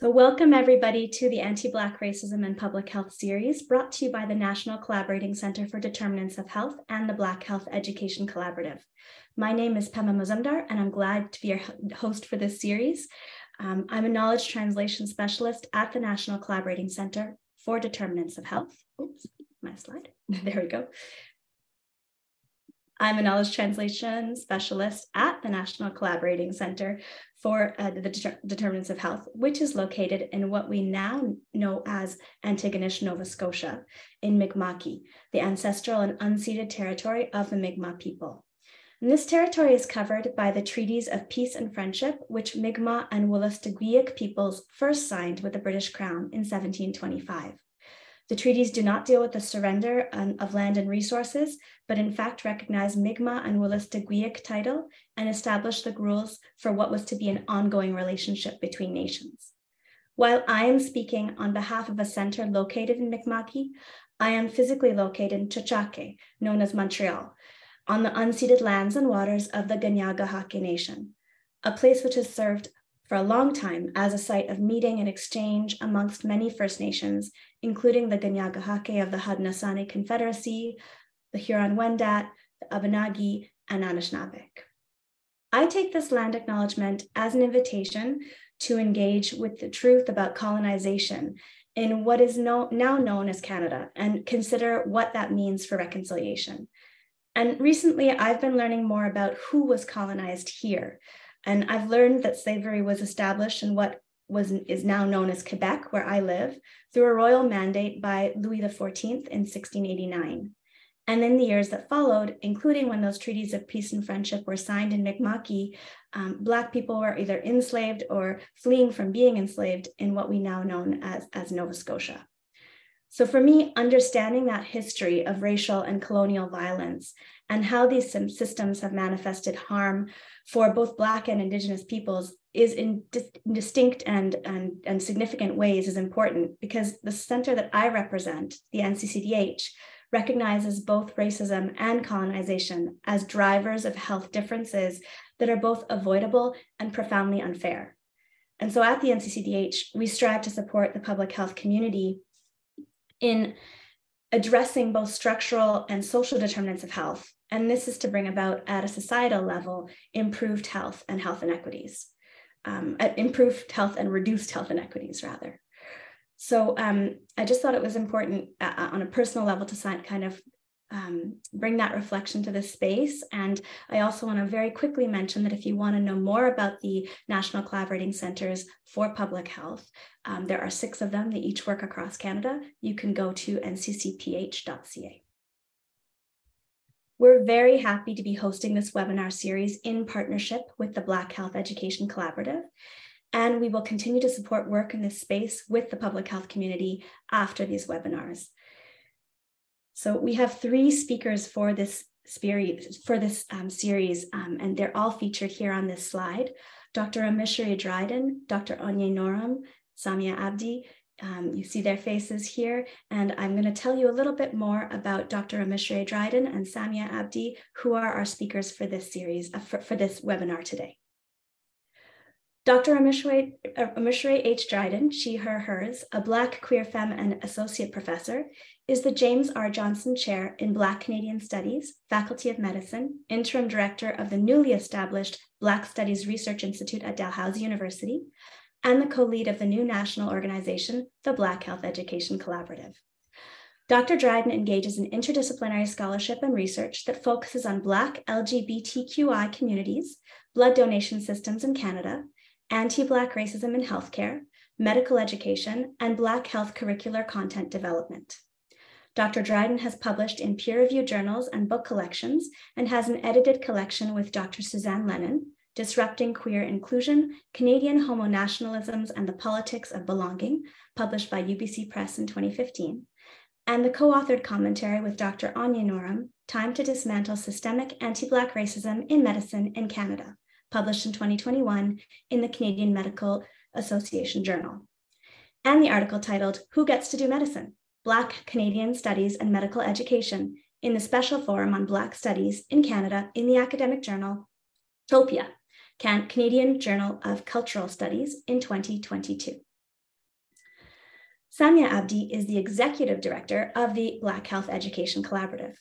So, welcome everybody to the Anti Black Racism and Public Health series brought to you by the National Collaborating Center for Determinants of Health and the Black Health Education Collaborative. My name is Pemma Muzumdar, and I'm glad to be your host for this series. Um, I'm a knowledge translation specialist at the National Collaborating Center for Determinants of Health. Oops, my slide. There we go. I'm a knowledge translation specialist at the National Collaborating Center for uh, the Det- Determinants of Health, which is located in what we now know as Antigonish, Nova Scotia, in Mi'kma'ki, the ancestral and unceded territory of the Mi'kmaq people. And this territory is covered by the treaties of peace and friendship, which Mi'kmaq and Wolastoqiyik peoples first signed with the British Crown in 1725. The treaties do not deal with the surrender um, of land and resources, but in fact recognize Mi'kmaq and Wolastoqiyik title and establish the rules for what was to be an ongoing relationship between nations. While I am speaking on behalf of a center located in Mi'kma'ki, I am physically located in Tiohtià:ke, known as Montreal, on the unceded lands and waters of the Kanien'kehá:ka Nation, a place which has served for a long time as a site of meeting and exchange amongst many First Nations, including the Kanien'kehá:ka of the Haudenosaunee Confederacy, the Huron-Wendat, the Abenaki, and Anishinaabeg. I take this land acknowledgement as an invitation to engage with the truth about colonization in what is no, now known as Canada and consider what that means for reconciliation. And recently, I've been learning more about who was colonized here, and I've learned that slavery was established in what was is now known as Quebec, where I live, through a royal mandate by Louis XIV in 1689. And in the years that followed, including when those treaties of peace and friendship were signed in Mi'kma'ki, um, Black people were either enslaved or fleeing from being enslaved in what we now know as, as Nova Scotia. So for me, understanding that history of racial and colonial violence and how these systems have manifested harm for both Black and Indigenous peoples is in dis- distinct and, and, and significant ways is important because the center that I represent, the NCCDH, recognizes both racism and colonization as drivers of health differences that are both avoidable and profoundly unfair. And so at the NCCDH, we strive to support the public health community in addressing both structural and social determinants of health. And this is to bring about, at a societal level, improved health and health inequities, um, uh, improved health and reduced health inequities, rather. So um, I just thought it was important uh, uh on a personal level to kind of um, bring that reflection to this space. And I also want to very quickly mention that if you want to know more about the National Collaborating Centers for Public Health, um, there are six of them. that each work across Canada. You can go to nccph.ca. We're very happy to be hosting this webinar series in partnership with the Black Health Education Collaborative. And we will continue to support work in this space with the public health community after these webinars. So we have three speakers for this series, for this um, series, um, and they're all featured here on this slide. Dr. OmiSoore Dryden, Dr. Onye Nnorom, Samiya Abdi, um, you see their faces here, and I'm going to tell you a little bit more about Dr. OmiSoore Dryden and Samiya Abdi, who are our speakers for this series, uh, for, for this webinar today. Dr. OmiSoore H. Dryden, she, her, hers, a Black queer femme and associate professor, is the James R. Johnson Chair in Black Canadian Studies, Faculty of Medicine, interim director of the newly established Black Studies Research Institute at Dalhousie University, and the co-lead of the new national organization, the Black Health Education Collaborative. Dr. Dryden engages in interdisciplinary scholarship and research that focuses on Black LGBTQI communities, blood donation systems in Canada, anti Black racism in healthcare, medical education, and Black health curricular content development. Dr. Dryden has published in peer reviewed journals and book collections and has an edited collection with Dr. Suzanne Lennon, Disrupting Queer Inclusion Canadian Homo Nationalisms and the Politics of Belonging, published by UBC Press in 2015, and the co authored commentary with Dr. Onye Nnorom, Time to Dismantle Systemic Anti Black Racism in Medicine in Canada, published in 2021 in the Canadian Medical Association Journal, and the article titled Who Gets to Do Medicine? Black Canadian Studies and Medical Education in the Special Forum on Black Studies in Canada in the academic journal Topia, Can Canadian Journal of Cultural Studies in 2022. Samiya Abdi is the executive director of the Black Health Education Collaborative.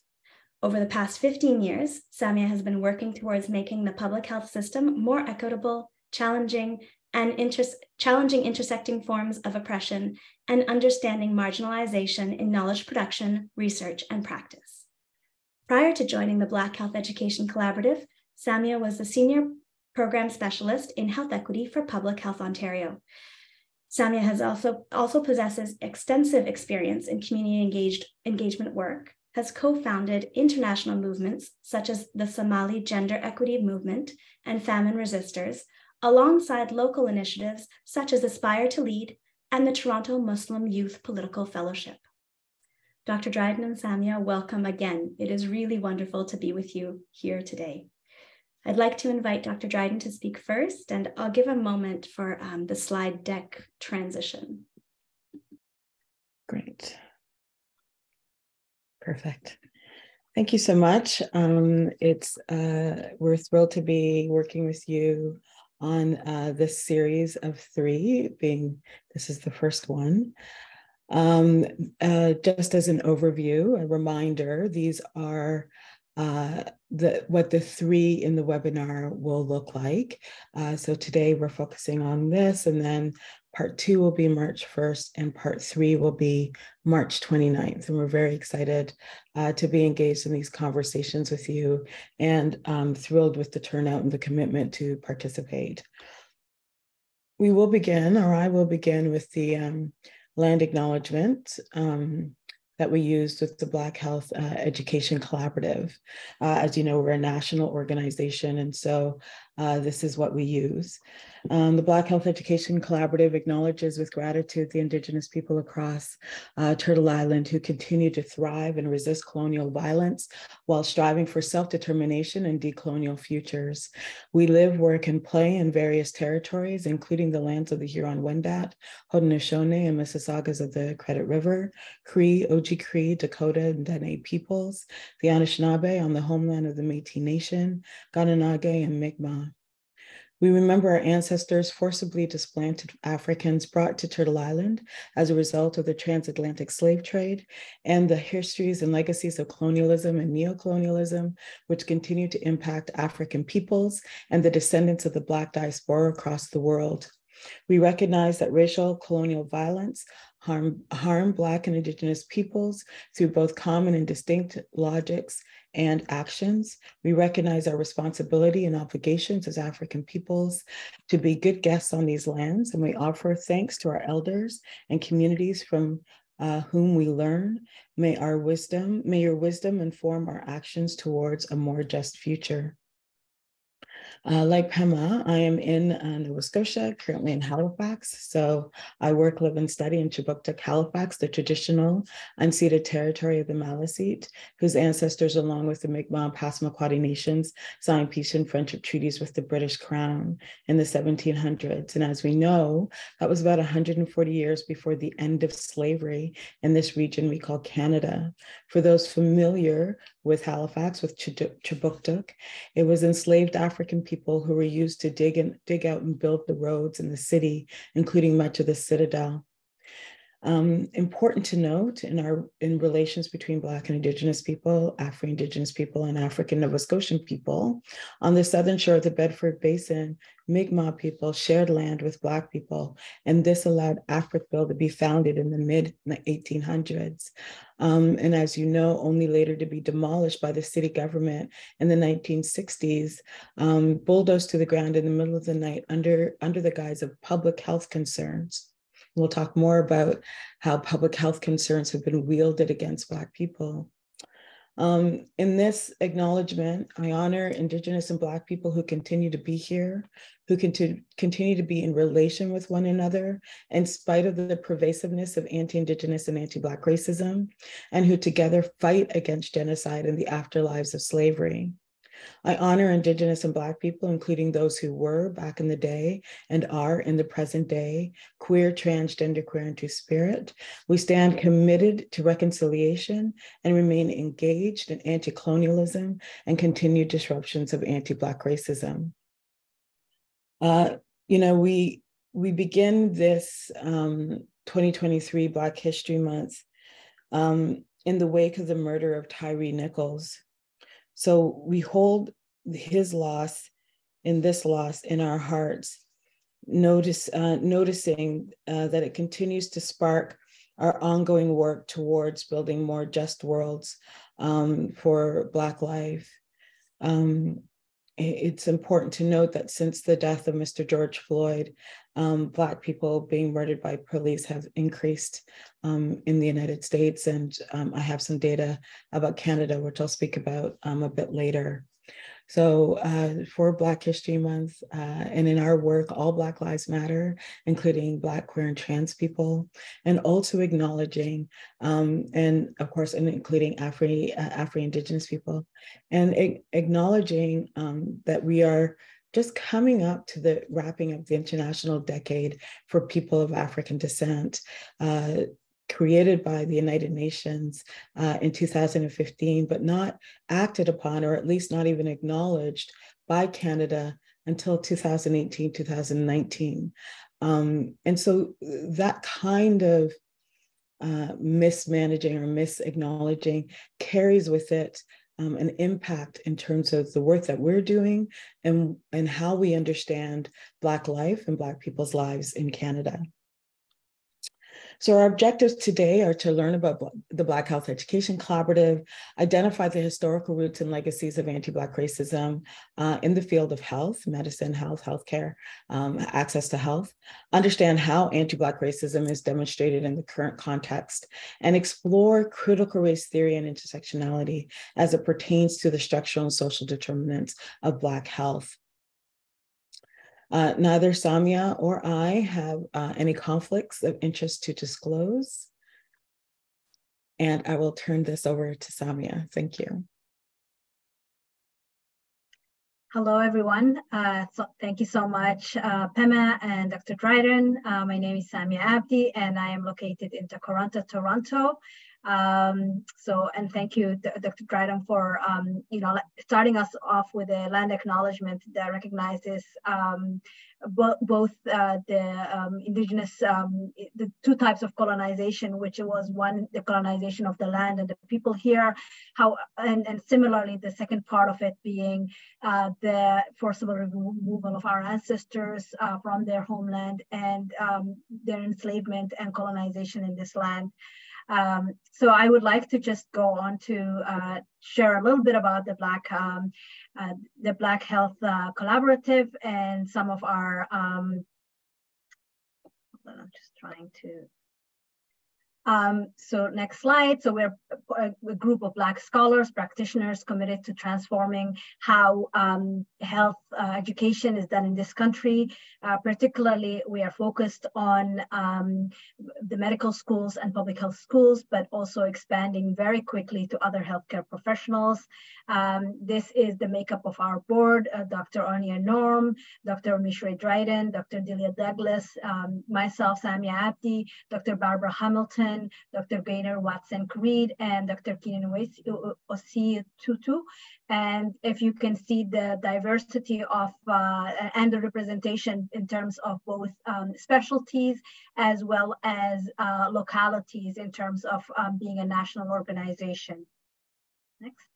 Over the past 15 years, Samiya has been working towards making the public health system more equitable, challenging, and inter challenging intersecting forms of oppression and understanding marginalization in knowledge production, research, and practice. Prior to joining the Black Health Education Collaborative, Samiya was the Senior Program Specialist in Health Equity for Public Health Ontario. Samiya has also, also possesses extensive experience in community engaged engagement work, has co-founded international movements such as the Somali Gender Equity Movement and Famine Resisters, alongside local initiatives such as Aspire to Lead and the Toronto Muslim Youth Political Fellowship. Dr. Dryden and Samiya, welcome again. It is really wonderful to be with you here today. I'd like to invite Dr. Dryden to speak first, and I'll give a moment for um, the slide deck transition. Great. Perfect. Thank you so much. Um, it's uh, we're thrilled to be working with you on uh, this series of three, being this is the first one. Um, uh, just as an overview, a reminder, these are uh, the what the three in the webinar will look like. Uh, so today we're focusing on this, and then part two will be March 1st, and part three will be March 29th. And we're very excited uh, to be engaged in these conversations with you and um, thrilled with the turnout and the commitment to participate. We will begin, or I will begin with the um, land acknowledgement um, that we used with the Black Health uh, Education Collaborative. Uh, as you know, we're a national organization, and so uh, this is what we use. Um, the Black Health Education Collaborative acknowledges with gratitude the Indigenous people across uh, Turtle Island who continue to thrive and resist colonial violence while striving for self-determination and decolonial futures. We live, work, and play in various territories, including the lands of the Huron-Wendat, Haudenosaunee, and Mississaugas of the Credit River, Cree, Oji-Cree, Dakota, and Dene peoples, the Anishinaabe on the homeland of the Métis Nation, Kainai and Mi'kmaq. We remember our ancestors forcibly displanted Africans brought to Turtle Island as a result of the transatlantic slave trade and the histories and legacies of colonialism and neocolonialism, which continue to impact African peoples and the descendants of the Black diaspora across the world. We recognize that racial colonial violence harm, harm Black and Indigenous peoples through both common and distinct logics and actions. We recognize our responsibility and obligations as African peoples to be good guests on these lands, and we offer thanks to our elders and communities from uh, whom we learn. May our wisdom, may your wisdom inform our actions towards a more just future. Uh, like Pemma, I am in uh, Nova Scotia, currently in Halifax. So I work, live, and study in Kjipuktuk, Halifax, the traditional unceded territory of the Maliseet, whose ancestors, along with the Mi'kmaq and Passamaquoddy nations, signed peace and friendship treaties with the British Crown in the 1700s. And as we know, that was about 140 years before the end of slavery in this region we call Canada. For those familiar with Halifax, with Kjipuktuk, it was enslaved African people who were used to dig and dig out and build the roads in the city, including much of the citadel. Um, important to note in our in relations between Black and Indigenous people, Afro-Indigenous people, and African Nova Scotian people, on the southern shore of the Bedford Basin, Mi'kmaq people shared land with Black people, and this allowed Africville to be founded in the mid 1800s. Um, and as you know, only later to be demolished by the city government in the 1960s, um, bulldozed to the ground in the middle of the night under, under the guise of public health concerns. We'll talk more about how public health concerns have been wielded against Black people. Um, in this acknowledgement, I honor Indigenous and Black people who continue to be here, who continue, continue to be in relation with one another in spite of the pervasiveness of anti-Indigenous and anti-Black racism, and who together fight against genocide and the afterlives of slavery. I honor Indigenous and Black people, including those who were back in the day and are in the present day, queer, transgender, queer, and spirit. We stand committed to reconciliation and remain engaged in anti colonialism and continued disruptions of anti Black racism. Uh, you know, we we begin this um, 2023 Black History Month um, in the wake of the murder of Tyre Nichols. So we hold his loss in this loss in our hearts, notice, uh, noticing uh, that it continues to spark our ongoing work towards building more just worlds um, for Black life. Um, it's important to note that since the death of Mr. George Floyd, um, Black people being murdered by police have increased um, in the United States. And um, I have some data about Canada, which I'll speak about um, a bit later. So uh, for Black History Month uh, and in our work, all Black Lives Matter, including Black, queer, and trans people, and also acknowledging, um, and of course, and including Afri, uh, Afro-Indigenous people, and acknowledging um, that we are just coming up to the wrapping up the International Decade for People of African Descent. Uh, created by the United Nations uh, in 2015, but not acted upon, or at least not even acknowledged by Canada until 2018, 2019. Um, and so that kind of uh, mismanaging or misacknowledging carries with it um, an impact in terms of the work that we're doing and, and how we understand Black life and Black people's lives in Canada. So our objectives today are to learn about the Black Health Education Collaborative, identify the historical roots and legacies of anti-Black racism uh, in the field of health, medicine, health, healthcare, um, access to health, understand how anti-Black racism is demonstrated in the current context, and explore critical race theory and intersectionality as it pertains to the structural and social determinants of Black health. Uh, neither Samiya or I have uh, any conflicts of interest to disclose. And I will turn this over to Samiya. Thank you. Hello, everyone. Uh, so thank you so much, uh, Pemma and Dr. Dryden. Uh, my name is Samiya Abdi, and I am located in Toronto, Toronto. Um, so, and thank you, Dr. Dryden, for um, you know starting us off with a land acknowledgement that recognizes um, bo both uh, the um, indigenous, um, the two types of colonization, which was one the colonization of the land and the people here, how and, and similarly the second part of it being uh, the forcible removal of our ancestors uh, from their homeland and um, their enslavement and colonization in this land. Um, so I would like to just go on to uh, share a little bit about the Black um, uh, the Black Health uh, Collaborative and some of our. Um, I'm just trying to um, so next slide. So we're a, a, group of Black scholars, practitioners committed to transforming how um, health uh, education is done in this country. Uh, particularly, we are focused on um, the medical schools and public health schools, but also expanding very quickly to other healthcare professionals. Um, this is the makeup of our board, uh, Dr. Onye Nnorom, Dr. OmiSoore Dryden, Dr. Delia Douglas, um, myself, Samiya Abdi, Dr. Barbara Hamilton, Dr. Gaynor Watson Creed, and Dr. Kannin Osei Tutu. And if you can see the diversity of uh, and the representation in terms of both um, specialties as well as uh, localities in terms of um, being a national organization. Next.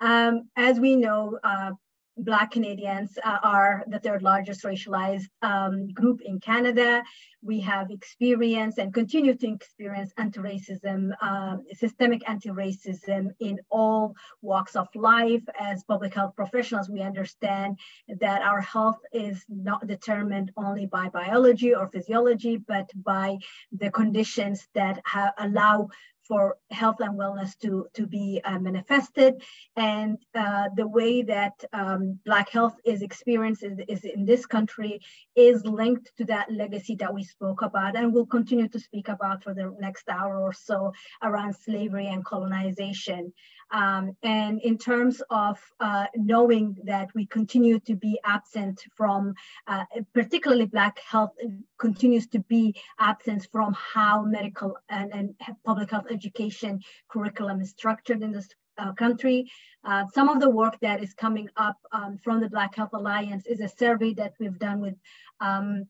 Um, as we know, uh, Black Canadians uh, are the third largest racialized um, group in Canada. We have experienced and continue to experience anti-racism, um, systemic anti-racism in all walks of life. As public health professionals, we understand that our health is not determined only by biology or physiology, but by the conditions that allow for health and wellness to, to be uh, manifested. And uh, the way that um, Black health is experienced is, is, in this country is linked to that legacy that we spoke about and will continue to speak about for the next hour or so around slavery and colonization. Um, and in terms of uh, knowing that we continue to be absent from, uh, particularly Black health continues to be absent from how medical and, and public health education curriculum is structured in this uh, country. Uh, some of the work that is coming up um, from the Black Health Alliance is a survey that we've done with um,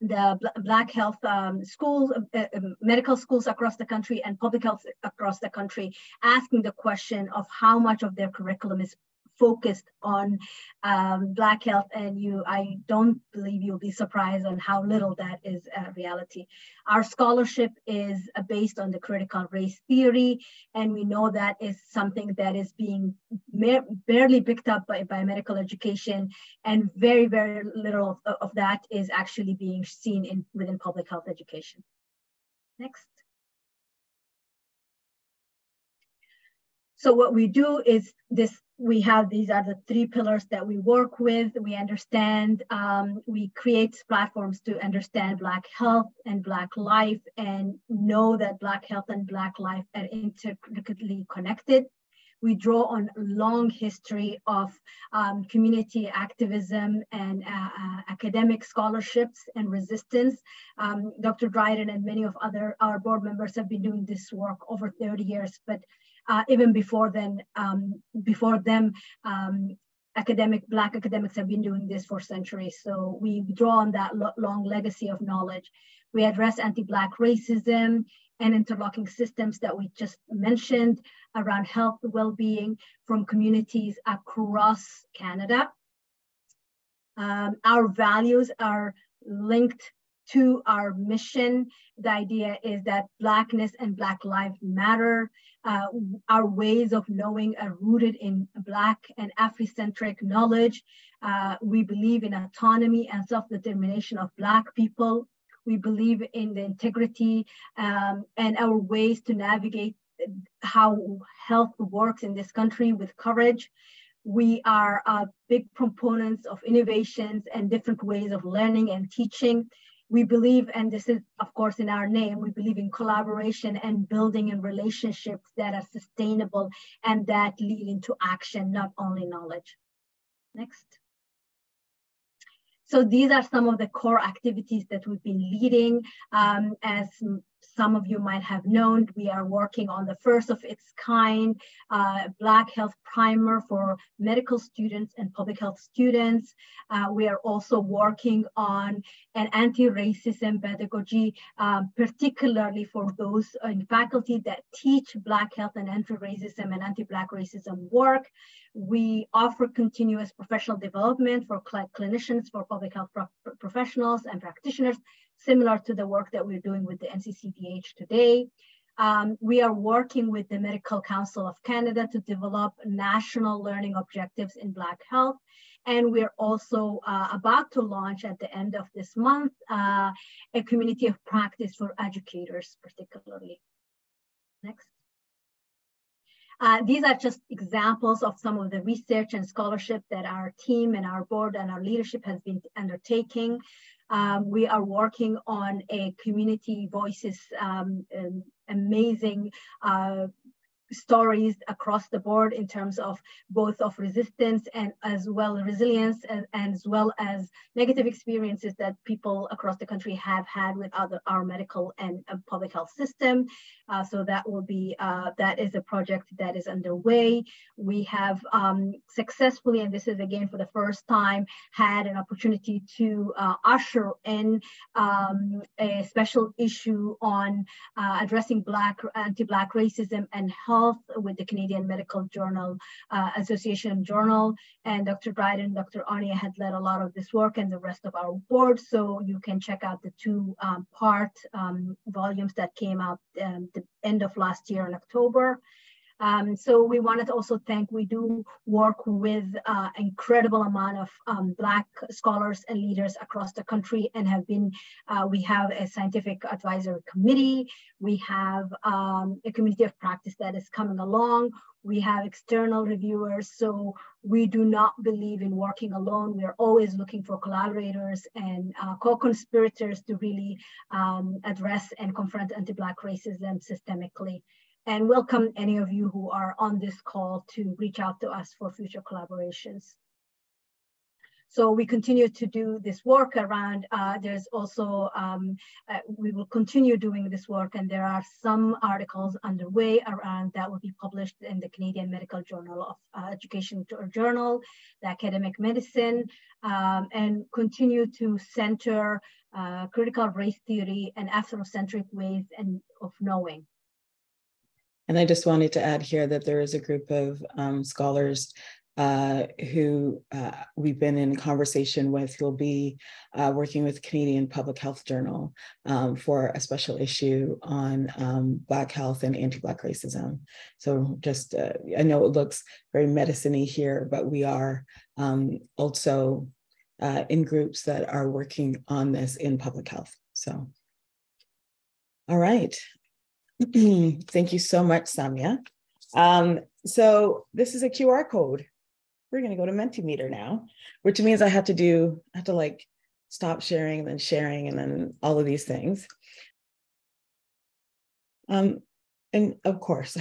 the Black health um, schools, uh, uh, medical schools across the country and public health across the country, asking the question of how much of their curriculum is focused on um, Black health, and you, I don't believe you'll be surprised on how little that is a reality. Our scholarship is uh, based on the critical race theory, and we know that is something that is being barely picked up by, by medical education, and very, very little of, of that is actually being seen in within public health education. Next. So what we do is this we have these are the three pillars that we work with. We understand, um, we create platforms to understand Black health and Black life and know that Black health and Black life are intricately connected. We draw on a long history of um, community activism and uh, uh, academic scholarships and resistance. Um, Dr. Dryden and many of other our board members have been doing this work over 30 years, but uh, even before then, um, before them, um, academic black academics have been doing this for centuries. So we draw on that lo long legacy of knowledge. We address anti-black racism and interlocking systems that we just mentioned around health well-being from communities across Canada. Um, our values are linked to our mission. The idea is that Blackness and Black lives matter. Uh, our ways of knowing are rooted in Black and Afrocentric knowledge. Uh, we believe in autonomy and self-determination of Black people. We believe in the integrity um, and our ways to navigate how health works in this country with courage. We are uh, big proponents of innovations and different ways of learning and teaching we believe, and this is of course in our name, we believe in collaboration and building and relationships that are sustainable and that lead into action, not only knowledge. Next. So these are some of the core activities that we've been leading. Um, as some of you might have known, we are working on the first of its kind uh, Black Health Primer for medical students and public health students. Uh, we are also working on an anti-racism pedagogy, um, particularly for those in faculty that teach Black health and anti-racism and anti-Black racism work. We offer continuous professional development for cl clinicians, for public health pro professionals and practitioners, similar to the work that we're doing with the NCCDH today. Um, we are working with the Medical Council of Canada to develop national learning objectives in Black health. And we're also uh, about to launch at the end of this month uh, a community of practice for educators, particularly. Next. Uh, these are just examples of some of the research and scholarship that our team and our board and our leadership has been undertaking. Um, we are working on a community voices um, amazing uh, stories across the board in terms of both of resistance and as well resilience and, as well as negative experiences that people across the country have had with other our medical and public health system. Uh, so that will be uh, that is a project that is underway. We have um, successfully and this is again for the first time had an opportunity to uh, usher in um, a special issue on uh, addressing black anti-black racism and health Health with the Canadian Medical Journal uh, Association Journal. And Dr. Dryden, Dr. Onye had led a lot of this work and the rest of our board. So you can check out the two um, part um, volumes that came out um, the end of last year in October. Um, so we wanted to also thank, we do work with uh, incredible amount of um, Black scholars and leaders across the country and have been, uh, we have a scientific advisory committee, we have um, a community of practice that is coming along, we have external reviewers, so we do not believe in working alone. We are always looking for collaborators and uh, co-conspirators to really um, address and confront anti-Black racism systemically and welcome any of you who are on this call to reach out to us for future collaborations. So we continue to do this work around, uh, there's also, um, uh, we will continue doing this work and there are some articles underway around that will be published in the Canadian Medical Journal of uh, Education Journal, the Academic Medicine, um, and continue to center uh, critical race theory and Afrocentric ways and of knowing. And I just wanted to add here that there is a group of um, scholars uh, who uh, we've been in conversation with who'll be uh, working with Canadian Public Health Journal um, for a special issue on um, Black health and anti-Black racism. So just, uh, I know it looks very medicine-y here, but we are um, also uh, in groups that are working on this in public health. So, all right. Thank you so much, Samiya. Um, so this is a QR code. We're going to go to Mentimeter now, which means I have to do, I have to like stop sharing and then sharing and then all of these things. Um, and of course,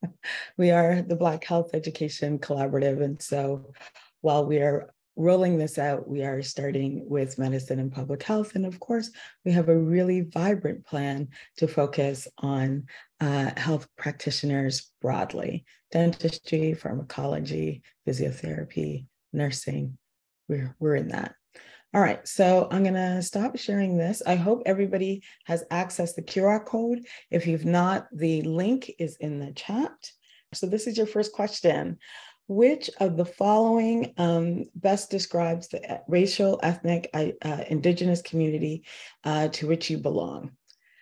we are the Black Health Education Collaborative. And so while we are rolling this out, we are starting with medicine and public health. And of course, we have a really vibrant plan to focus on uh, health practitioners broadly dentistry, pharmacology, physiotherapy, nursing. We're, we're in that. All right, so I'm gonna stop sharing this. I hope everybody has accessed the QR code. If you've not, the link is in the chat. So this is your first question. Which of the following um, best describes the racial, ethnic, uh, indigenous community uh, to which you belong?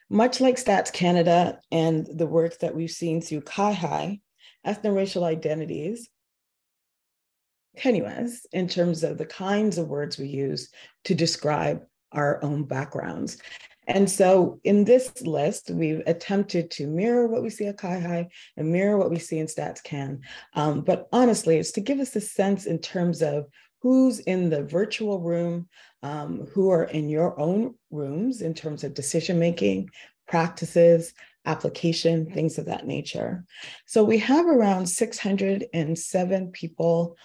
Much like Stats Canada and the work that we've seen through CIHI, ethno-racial identities tenuous in terms of the kinds of words we use to describe our own backgrounds. And so in this list, we've attempted to mirror what we see at CIHI and mirror what we see in StatsCan. Um, but honestly, it's to give us a sense in terms of who's in the virtual room, um, who are in your own rooms in terms of decision making, practices, application, things of that nature. So we have around 607 people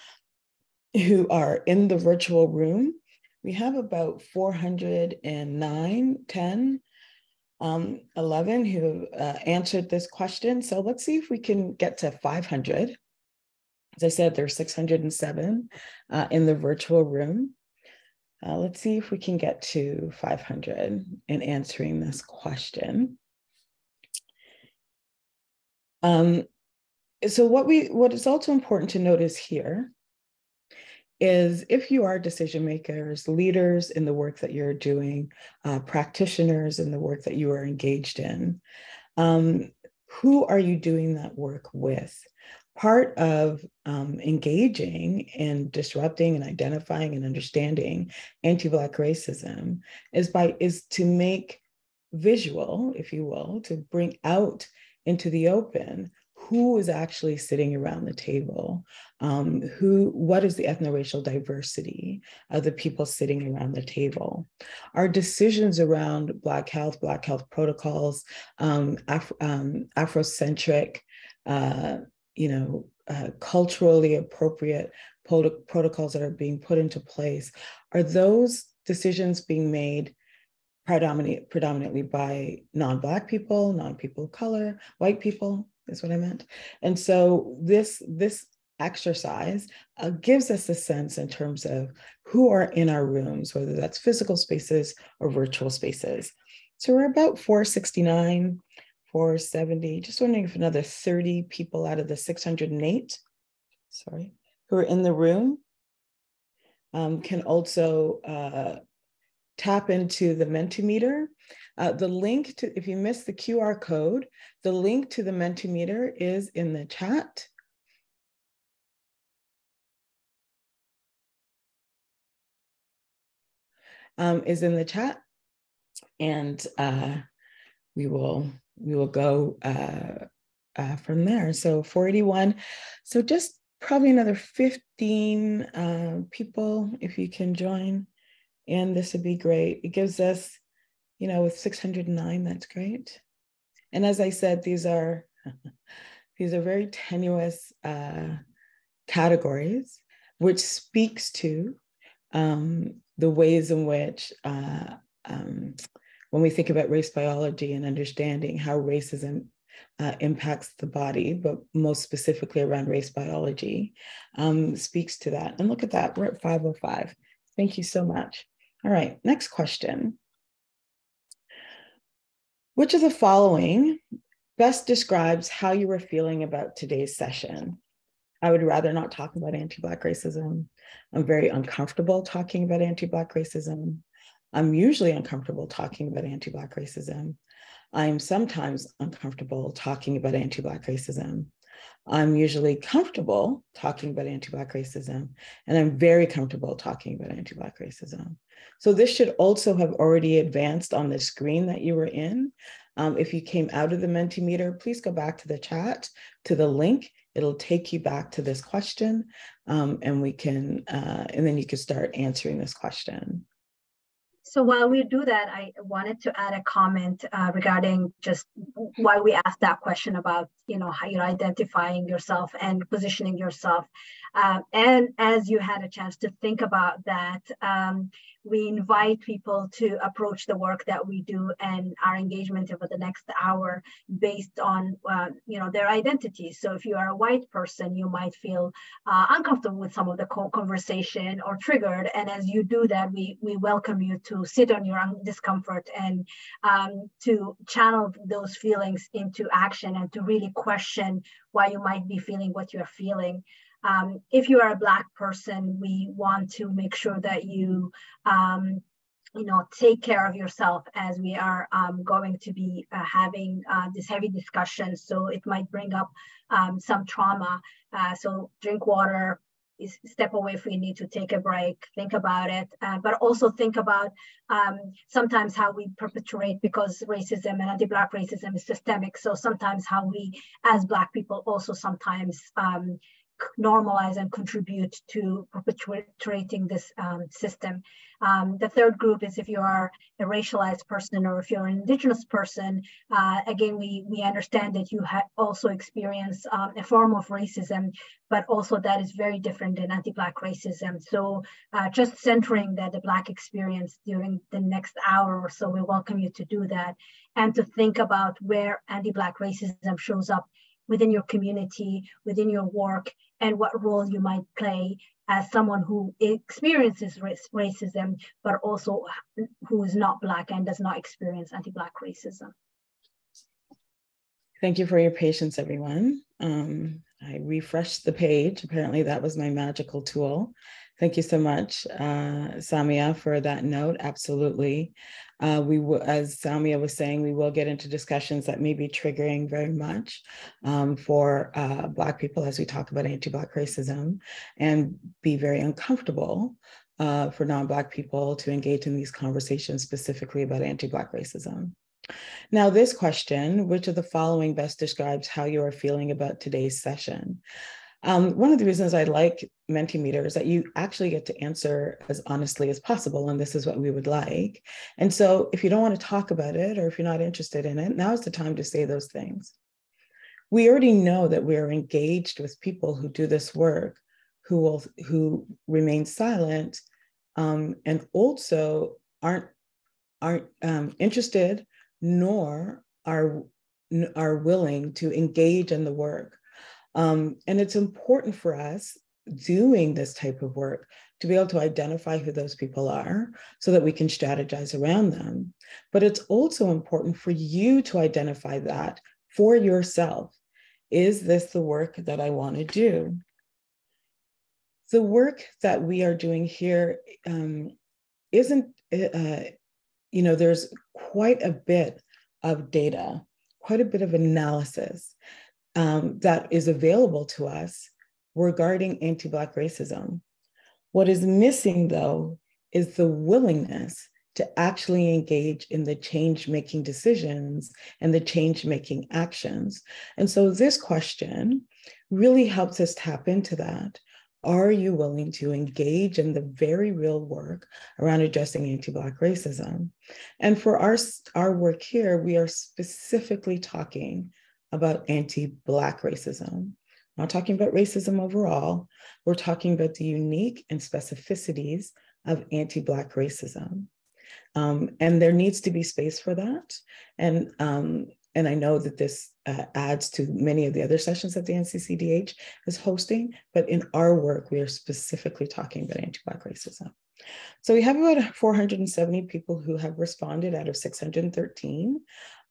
who are in the virtual room we have about 409, 10, um, 11 who uh, answered this question. So let's see if we can get to 500. As I said, there's 607 uh, in the virtual room. Uh, let's see if we can get to 500 in answering this question. Um, so what we what is also important to notice here is if you are decision makers, leaders in the work that you're doing, uh, practitioners in the work that you are engaged in, um, who are you doing that work with? Part of um, engaging in disrupting and identifying and understanding anti-black racism is by is to make visual, if you will, to bring out into the open who is actually sitting around the table? Um, who what is the ethno-racial diversity of the people sitting around the table? Our decisions around black health black health protocols um, Af- um, afrocentric uh, you know uh, culturally appropriate protocols that are being put into place are those decisions being made predominantly predominantly by non-black people non-people of color white people is what I meant. And so this this exercise uh, gives us a sense in terms of who are in our rooms, whether that's physical spaces or virtual spaces. So we're about 469, 470, just wondering if another 30 people out of the 608, sorry, who are in the room um, can also uh, tap into the Mentimeter uh, the link to, if you missed the QR code, the link to the Mentimeter is in the chat. Um, is in the chat and uh, we will we will go uh, uh, from there. So 481. So just probably another 15 uh, people if you can join. And this would be great. It gives us you know, with 609, that's great. And as I said, these are these are very tenuous uh, categories, which speaks to um, the ways in which, uh, um, when we think about race biology and understanding how racism uh, impacts the body, but most specifically around race biology, um, speaks to that. And look at that, we're at 505. Thank you so much. All right, next question. Which of the following best describes how you were feeling about today's session? I would rather not talk about anti Black racism. I'm very uncomfortable talking about anti Black racism. I'm usually uncomfortable talking about anti Black racism. I'm sometimes uncomfortable talking about anti Black racism. I'm usually comfortable talking about anti Black racism, and I'm very comfortable talking about anti Black racism. So, this should also have already advanced on the screen that you were in. Um, if you came out of the Mentimeter, please go back to the chat, to the link. It'll take you back to this question, um, and we can, uh, and then you can start answering this question. So while we do that, I wanted to add a comment uh, regarding just why we asked that question about, you know, how you're identifying yourself and positioning yourself. Uh, and as you had a chance to think about that, um, we invite people to approach the work that we do and our engagement over the next hour based on uh, you know their identity so if you are a white person you might feel uh, uncomfortable with some of the conversation or triggered and as you do that we we welcome you to sit on your own discomfort and um, to channel those feelings into action and to really question why you might be feeling what you're feeling. Um, if you are a Black person, we want to make sure that you um, you know take care of yourself as we are um, going to be uh, having uh, this heavy discussion. So it might bring up um, some trauma. Uh, so drink water step away if we need to take a break think about it uh, but also think about um, sometimes how we perpetuate because racism and anti-black racism is systemic. So sometimes how we as black people also sometimes um, normalize and contribute to perpetuating this um, system. Um, the third group is if you are a racialized person or if you're an indigenous person, uh, again, we, we understand that you also experienced um, a form of racism, but also that is very different than anti-Black racism. So uh, just centering that the Black experience during the next hour or so, we welcome you to do that and to think about where anti-Black racism shows up within your community, within your work, and what role you might play as someone who experiences racism, but also who is not Black and does not experience anti Black racism. Thank you for your patience, everyone. Um, I refreshed the page. Apparently, that was my magical tool. Thank you so much, uh, Samiya, for that note. Absolutely. Uh, we will, as Samiya was saying, we will get into discussions that may be triggering very much um, for uh, Black people as we talk about anti-Black racism and be very uncomfortable uh, for non-Black people to engage in these conversations specifically about anti-Black racism. Now, this question, which of the following best describes how you are feeling about today's session? Um, one of the reasons I like Mentimeter is that you actually get to answer as honestly as possible, and this is what we would like. And so, if you don't want to talk about it or if you're not interested in it, now is the time to say those things. We already know that we are engaged with people who do this work, who will who remain silent, um, and also aren't aren't um, interested nor are are willing to engage in the work um, and it's important for us doing this type of work to be able to identify who those people are so that we can strategize around them. But it's also important for you to identify that for yourself. Is this the work that I want to do? The work that we are doing here um, not uh, you know, there's quite a bit of data, quite a bit of analysis um, that is available to us regarding anti Black racism. What is missing, though, is the willingness to actually engage in the change making decisions and the change making actions. And so, this question really helps us tap into that. Are you willing to engage in the very real work around addressing anti Black racism? And for our, our work here, we are specifically talking about anti Black racism. Not talking about racism overall. We're talking about the unique and specificities of anti-Black racism. Um, and there needs to be space for that. And, um, and I know that this uh, adds to many of the other sessions that the NCCDH is hosting, but in our work, we are specifically talking about anti-Black racism. So we have about 470 people who have responded out of 613.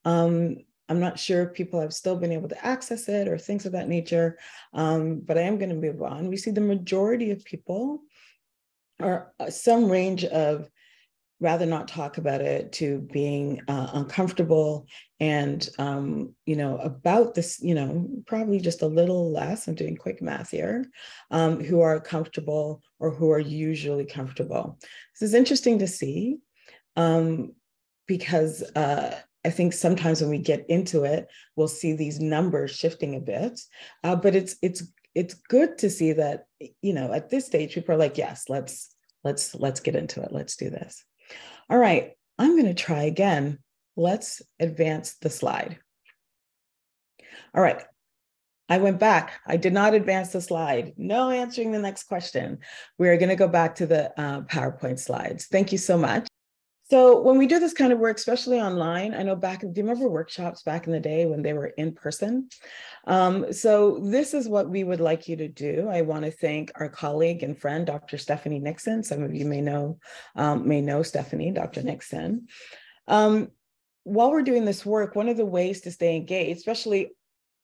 Um, I'm not sure if people have still been able to access it or things of that nature, um, but I am going to move on. We see the majority of people are uh, some range of rather not talk about it to being uh, uncomfortable and um, you know about this you know probably just a little less i'm doing quick math here um, who are comfortable or who are usually comfortable this is interesting to see um, because uh, I think sometimes when we get into it, we'll see these numbers shifting a bit. Uh, but it's it's it's good to see that you know at this stage people are like, yes, let's let's let's get into it. Let's do this. All right, I'm going to try again. Let's advance the slide. All right, I went back. I did not advance the slide. No answering the next question. We're going to go back to the uh, PowerPoint slides. Thank you so much. So when we do this kind of work, especially online, I know back, do you remember workshops back in the day when they were in person? Um, so this is what we would like you to do. I want to thank our colleague and friend, Dr. Stephanie Nixon. Some of you may know, um, may know Stephanie, Dr. Nixon. Um, while we're doing this work, one of the ways to stay engaged, especially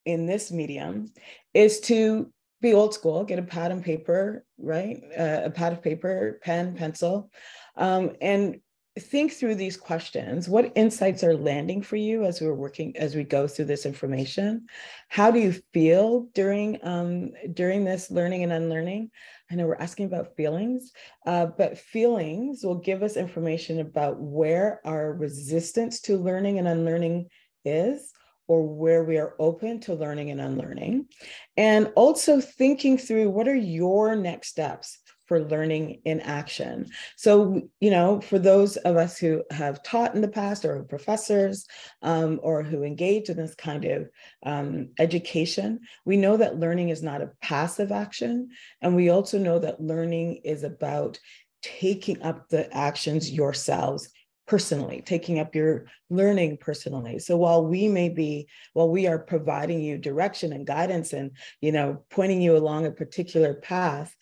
in this medium, is to be old school, get a pad and paper, right? Uh, a pad of paper, pen, pencil, um, and think through these questions. What insights are landing for you as we're working as we go through this information? How do you feel during um, during this learning and unlearning? I know we're asking about feelings uh, but feelings will give us information about where our resistance to learning and unlearning is or where we are open to learning and unlearning. And also thinking through what are your next steps for learning in action. So, you know, for those of us who have taught in the past or professors um, or who engage in this kind of um, education, we know that learning is not a passive action. And we also know that learning is about taking up the actions yourselves personally taking up your learning personally so while we may be while we are providing you direction and guidance and you know pointing you along a particular path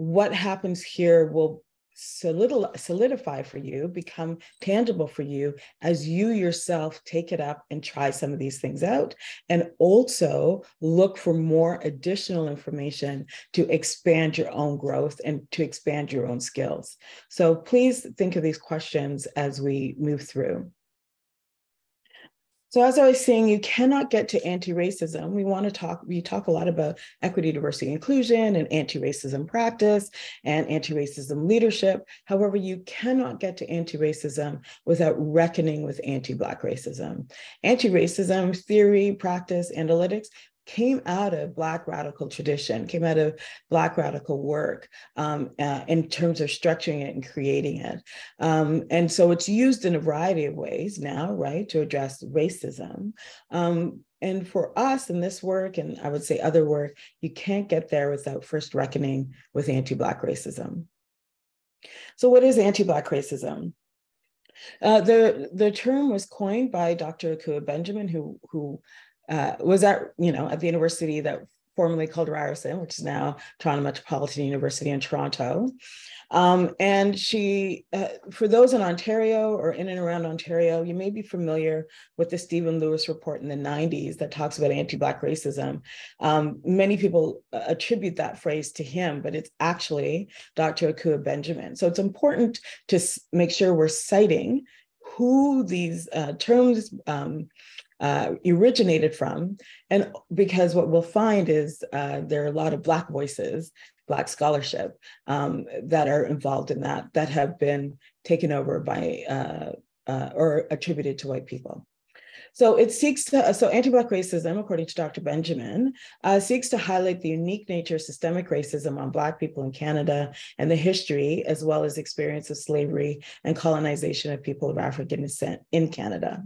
what happens here will solidify for you, become tangible for you as you yourself take it up and try some of these things out. And also look for more additional information to expand your own growth and to expand your own skills. So please think of these questions as we move through. So as I was saying, you cannot get to anti-racism. We want to talk, we talk a lot about equity, diversity, inclusion and anti-racism practice and anti-racism leadership. However, you cannot get to anti-racism without reckoning with anti-Black racism. Anti-racism theory, practice, analytics came out of Black radical tradition, came out of Black radical work um, uh, in terms of structuring it and creating it. Um, and so it's used in a variety of ways now, right, to address racism. Um, and for us in this work, and I would say other work, you can't get there without first reckoning with anti Black racism. So, what is anti Black racism? Uh, the, the term was coined by Dr. Akua Benjamin, who, who uh, was at, you know, at the university that formerly called Ryerson, which is now Toronto Metropolitan University in Toronto. Um, and she, uh, for those in Ontario or in and around Ontario, you may be familiar with the Stephen Lewis report in the 90s that talks about anti Black racism. Um, many people uh, attribute that phrase to him, but it's actually Dr. Akua Benjamin. So it's important to make sure we're citing who these uh, terms um, uh, originated from. And because what we'll find is uh, there are a lot of Black voices, Black scholarship um, that are involved in that, that have been taken over by uh, uh or attributed to white people. So it seeks to, so anti-Black racism, according to Dr. Benjamin, uh, seeks to highlight the unique nature of systemic racism on Black people in Canada and the history, as well as experience of slavery and colonization of people of African descent in Canada.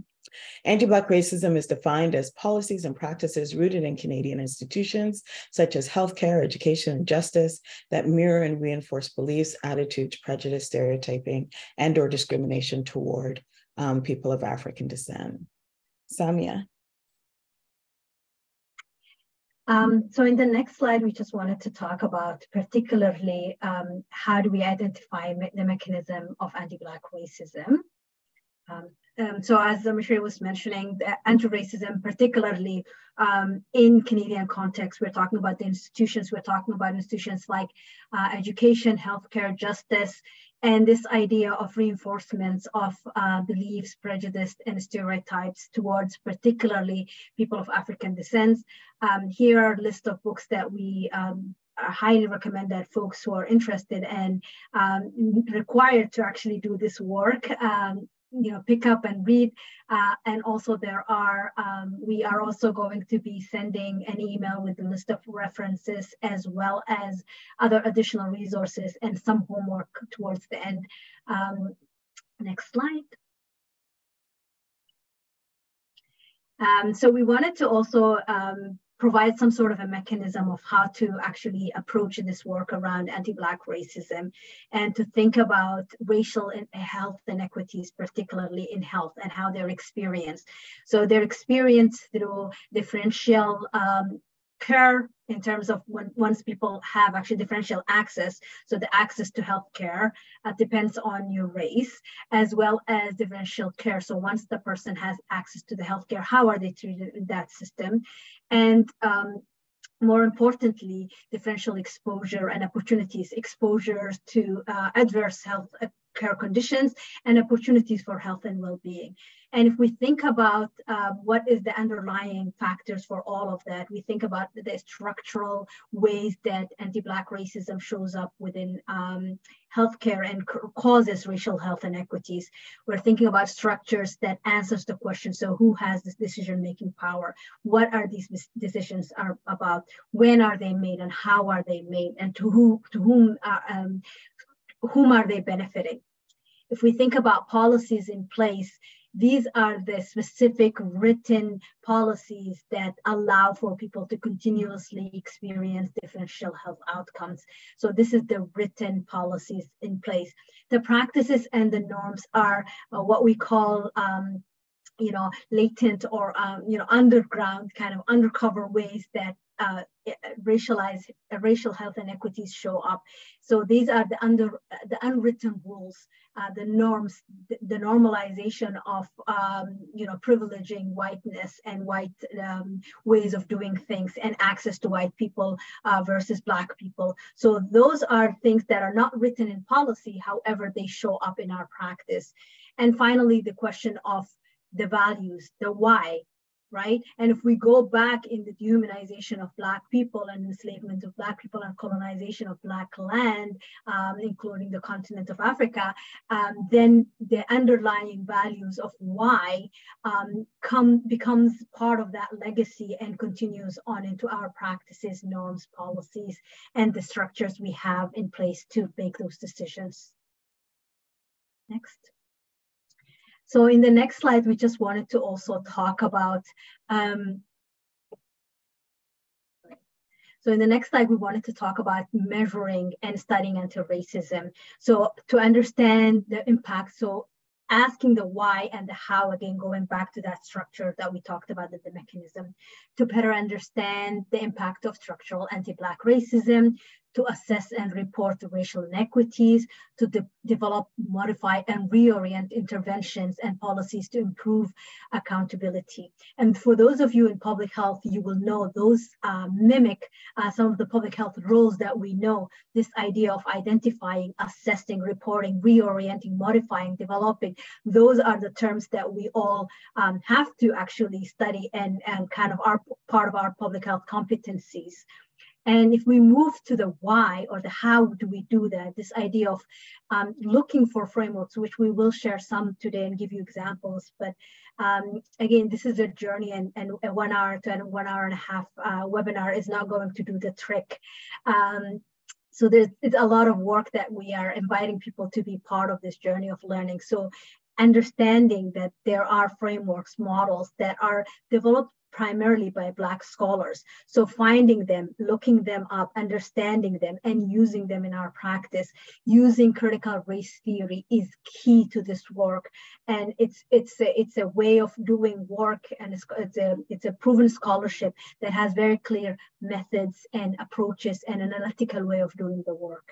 Anti Black racism is defined as policies and practices rooted in Canadian institutions, such as healthcare, education, and justice, that mirror and reinforce beliefs, attitudes, prejudice, stereotyping, and or discrimination toward um, people of African descent. Samiya. Um, so in the next slide, we just wanted to talk about particularly um, how do we identify me the mechanism of anti-Black racism. Um, um, so as Michelle was mentioning, anti-racism, particularly um, in Canadian context, we're talking about the institutions, we're talking about institutions like uh, education, healthcare, justice, and this idea of reinforcements of uh, beliefs, prejudice, and stereotypes towards particularly people of African descent. Um, here are a list of books that we um, highly recommend that folks who are interested and um, required to actually do this work um, you know pick up and read uh, and also there are um, we are also going to be sending an email with a list of references as well as other additional resources and some homework towards the end. Um, next slide. Um, so we wanted to also um, provide some sort of a mechanism of how to actually approach this work around anti-Black racism and to think about racial health inequities, particularly in health and how they're experienced. So they're experienced through differential um, care in terms of when once people have actually differential access. So the access to healthcare uh, depends on your race as well as differential care. So once the person has access to the healthcare how are they treated in that system? And um, more importantly, differential exposure and opportunities, exposures to uh, adverse health care conditions and opportunities for health and well-being. And if we think about uh, what is the underlying factors for all of that, we think about the structural ways that anti-Black racism shows up within um, healthcare and causes racial health inequities. We're thinking about structures that answers the question, so who has this decision-making power? What are these decisions are about? When are they made and how are they made? And to, who, to whom, uh, um, whom are they benefiting? If we think about policies in place, these are the specific written policies that allow for people to continuously experience differential health outcomes. So this is the written policies in place. The practices and the norms are uh, what we call um, you know, latent or, um, you know, underground kind of undercover ways that uh, racialized uh, racial health inequities show up. So these are the under the unwritten rules, uh, the norms, the, the normalization of um, you know privileging whiteness and white um, ways of doing things and access to white people uh, versus black people. So those are things that are not written in policy, however they show up in our practice. And finally, the question of the values, the why, right? And if we go back in the dehumanization of Black people and enslavement of Black people and colonization of Black land, um, including the continent of Africa, um, then the underlying values of why um, come becomes part of that legacy and continues on into our practices, norms, policies, and the structures we have in place to make those decisions. Next. So in the next slide, we just wanted to also talk about um, so in the next slide, we wanted to talk about measuring and studying anti-racism. So to understand the impact, so asking the why and the how, again, going back to that structure that we talked about, the, the mechanism, to better understand the impact of structural anti-Black racism, to assess and report racial inequities, to de develop, modify, and reorient interventions and policies to improve accountability. And for those of you in public health, you will know those uh, mimic uh, some of the public health roles that we know, this idea of identifying, assessing, reporting, reorienting, modifying, developing. Those are the terms that we all um, have to actually study and, and kind of are part of our public health competencies. And if we move to the why or the how do we do that, this idea of um, looking for frameworks, which we will share some today and give you examples. But um, again, this is a journey and, and a one hour to a one hour and a half uh, webinar is not going to do the trick. Um, so there's it's a lot of work that we are inviting people to be part of this journey of learning. So understanding that there are frameworks, models that are developed primarily by Black scholars. So finding them, looking them up, understanding them, and using them in our practice, using critical race theory is key to this work. And it's it's a, it's a way of doing work, and it's, it's a it's a proven scholarship that has very clear methods and approaches and an analytical way of doing the work.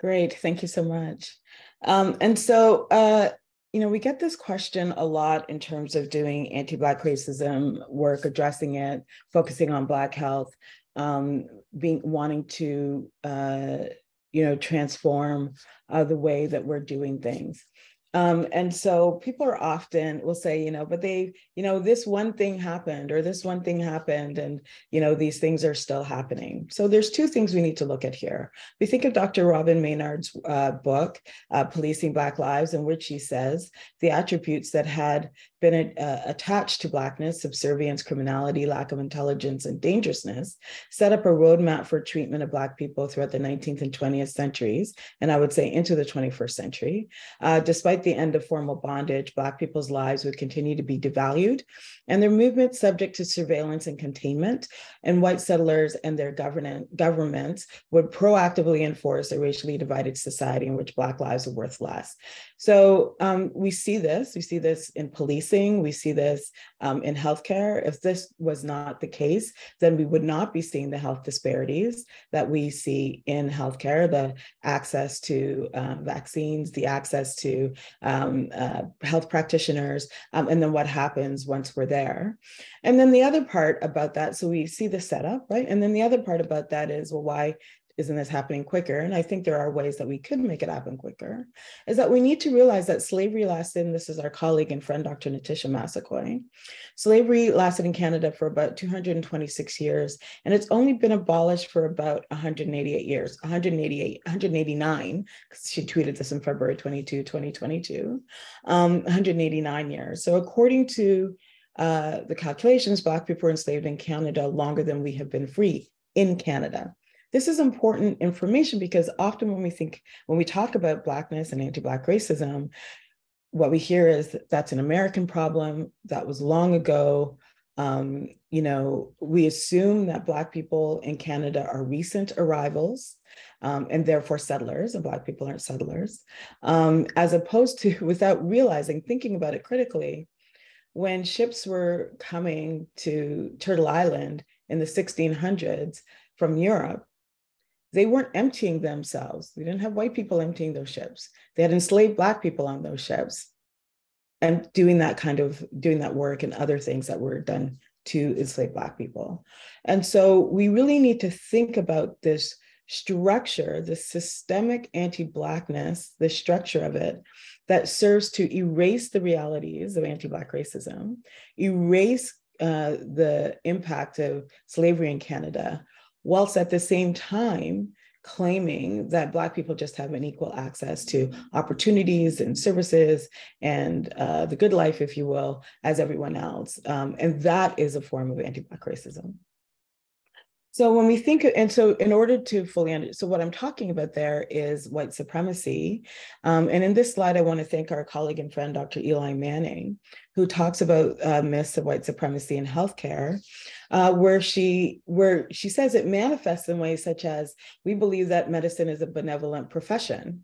Great, thank you so much. Um, and so, uh, you know, we get this question a lot in terms of doing anti-Black racism work, addressing it, focusing on Black health, um, being wanting to, uh, you know, transform uh, the way that we're doing things. Um, and so people are often will say, you know, but they, you know, this one thing happened or this one thing happened, and you know, these things are still happening. So there's two things we need to look at here. We think of Dr. Robyn Maynard's uh, book, uh, "Policing Black Lives," in which she says the attributes that had been uh, attached to Blackness, subservience, criminality, lack of intelligence, and dangerousness, set up a roadmap for treatment of Black people throughout the 19th and 20th centuries, and I would say into the 21st century. Uh, despite the end of formal bondage, Black people's lives would continue to be devalued, and their movement subject to surveillance and containment, and white settlers and their governments would proactively enforce a racially divided society in which Black lives are worth less. So um, we see this, we see this in policing, we see this um, in healthcare. If this was not the case, then we would not be seeing the health disparities that we see in healthcare, the access to uh, vaccines, the access to um, uh, health practitioners, um, and then what happens once we're there. And then the other part about that, so we see the setup, right? And then the other part about that is, well, why isn't this happening quicker? And I think there are ways that we could make it happen quicker, is that we need to realize that slavery lasted, this is our colleague and friend, Dr. Notisha Massaquoi. Slavery lasted in Canada for about 226 years, and it's only been abolished for about 188 years, 188, 189, because she tweeted this in February 22, 2022, um, 189 years. So according to uh, the calculations, Black people were enslaved in Canada longer than we have been free in Canada. This is important information because often when we think, when we talk about Blackness and anti Black racism, what we hear is that that's an American problem, that was long ago. Um, you know, we assume that Black people in Canada are recent arrivals um, and therefore settlers, and Black people aren't settlers, um, as opposed to without realizing, thinking about it critically, when ships were coming to Turtle Island in the 1600s from Europe, they weren't emptying themselves. We didn't have white people emptying those ships. They had enslaved Black people on those ships and doing that kind of doing that work and other things that were done to enslave Black people. And so we really need to think about this structure, the systemic anti Blackness, the structure of it that serves to erase the realities of anti Black racism, erase uh, the impact of slavery in Canada, whilst at the same time claiming that Black people just have an equal access to opportunities and services and uh, the good life, if you will, as everyone else. Um, and that is a form of anti Black racism. So when we think, and so in order to fully understand, so what I'm talking about there is white supremacy. Um, and in this slide, I want to thank our colleague and friend, Dr. Eli Manning, who talks about uh, myths of white supremacy in healthcare, uh, where she where she says it manifests in ways such as we believe that medicine is a benevolent profession.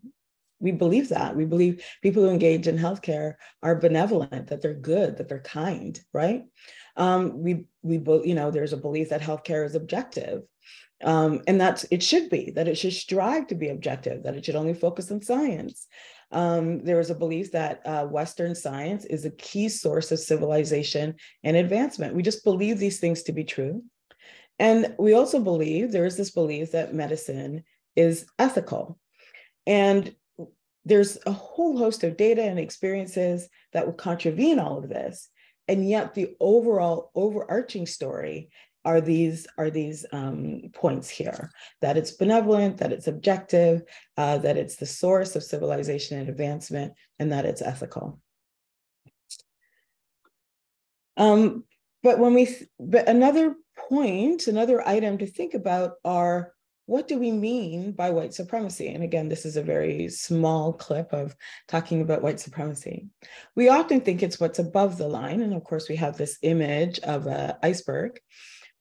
We believe that. We believe people who engage in healthcare are benevolent, that they're good, that they're kind, right? Um, we we you know there's a belief that healthcare is objective, um, and that's it should be that it should strive to be objective, that it should only focus on science. Um, there is a belief that uh, Western science is a key source of civilization and advancement. We just believe these things to be true. And we also believe there is this belief that medicine is ethical. And there's a whole host of data and experiences that will contravene all of this. And yet the overall overarching story are these are these um, points here that it's benevolent that it's objective uh, that it's the source of civilization and advancement and that it's ethical um, but when we but another point another item to think about are what do we mean by white supremacy? And again, this is a very small clip of talking about white supremacy. We often think it's what's above the line. And of course, we have this image of an iceberg.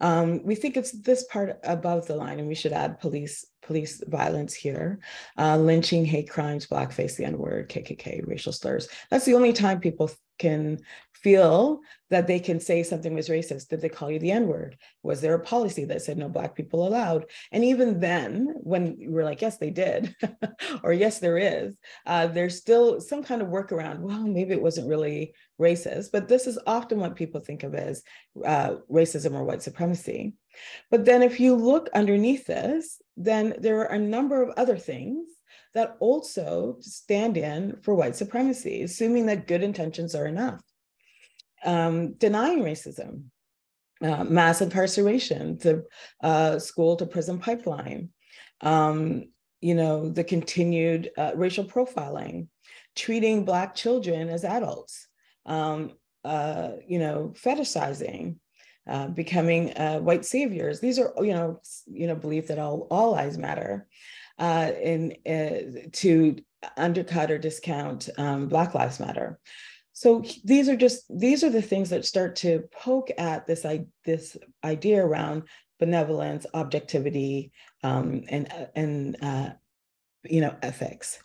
Um, we think it's this part above the line, and we should add police police violence here, uh, lynching, hate crimes, blackface, the N-word, KKK, racial slurs. That's the only time people can feel that they can say something was racist. Did they call you the N word? Was there a policy that said no Black people allowed? And even then, when we're like, yes, they did, or yes, there is, uh, there's still some kind of workaround. Well, maybe it wasn't really racist, but this is often what people think of as uh, racism or white supremacy. But then if you look underneath this, then there are a number of other things that also stand in for white supremacy, assuming that good intentions are enough. Um, denying racism, uh, mass incarceration, the uh, school to prison pipeline, um, you know, the continued uh, racial profiling, treating Black children as adults, um, uh, you know, fetishizing, uh, becoming uh, white saviors. These are, you know, you know, belief that all all lives matter uh, in, uh, to undercut or discount um, Black Lives Matter. So these are just these are the things that start to poke at this this idea around benevolence, objectivity, um, and and uh, you know ethics.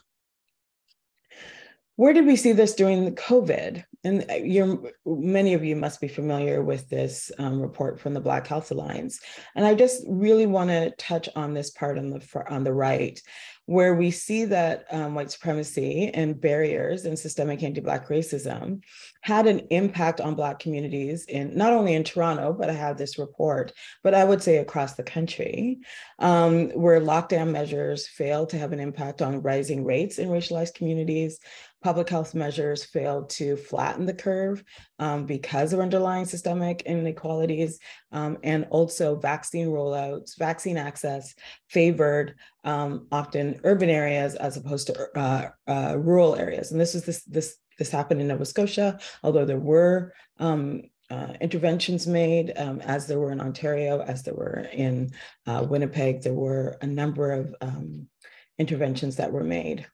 Where did we see this during the COVID? And uh, you're, many of you must be familiar with this um, report from the Black Health Alliance. And I just really want to touch on this part on the on the right, where we see that um, white supremacy and barriers and systemic anti-Black racism had an impact on Black communities in not only in Toronto, but I have this report, but I would say across the country, um, where lockdown measures failed to have an impact on rising rates in racialized communities, public health measures failed to flatten the curve um, because of underlying systemic inequalities, um, and also vaccine rollouts, vaccine access favored um, often urban areas as opposed to uh, uh, rural areas. And this is this this this happened in Nova Scotia, although there were um, uh, interventions made, um, as there were in Ontario, as there were in uh, Winnipeg. There were a number of um, interventions that were made.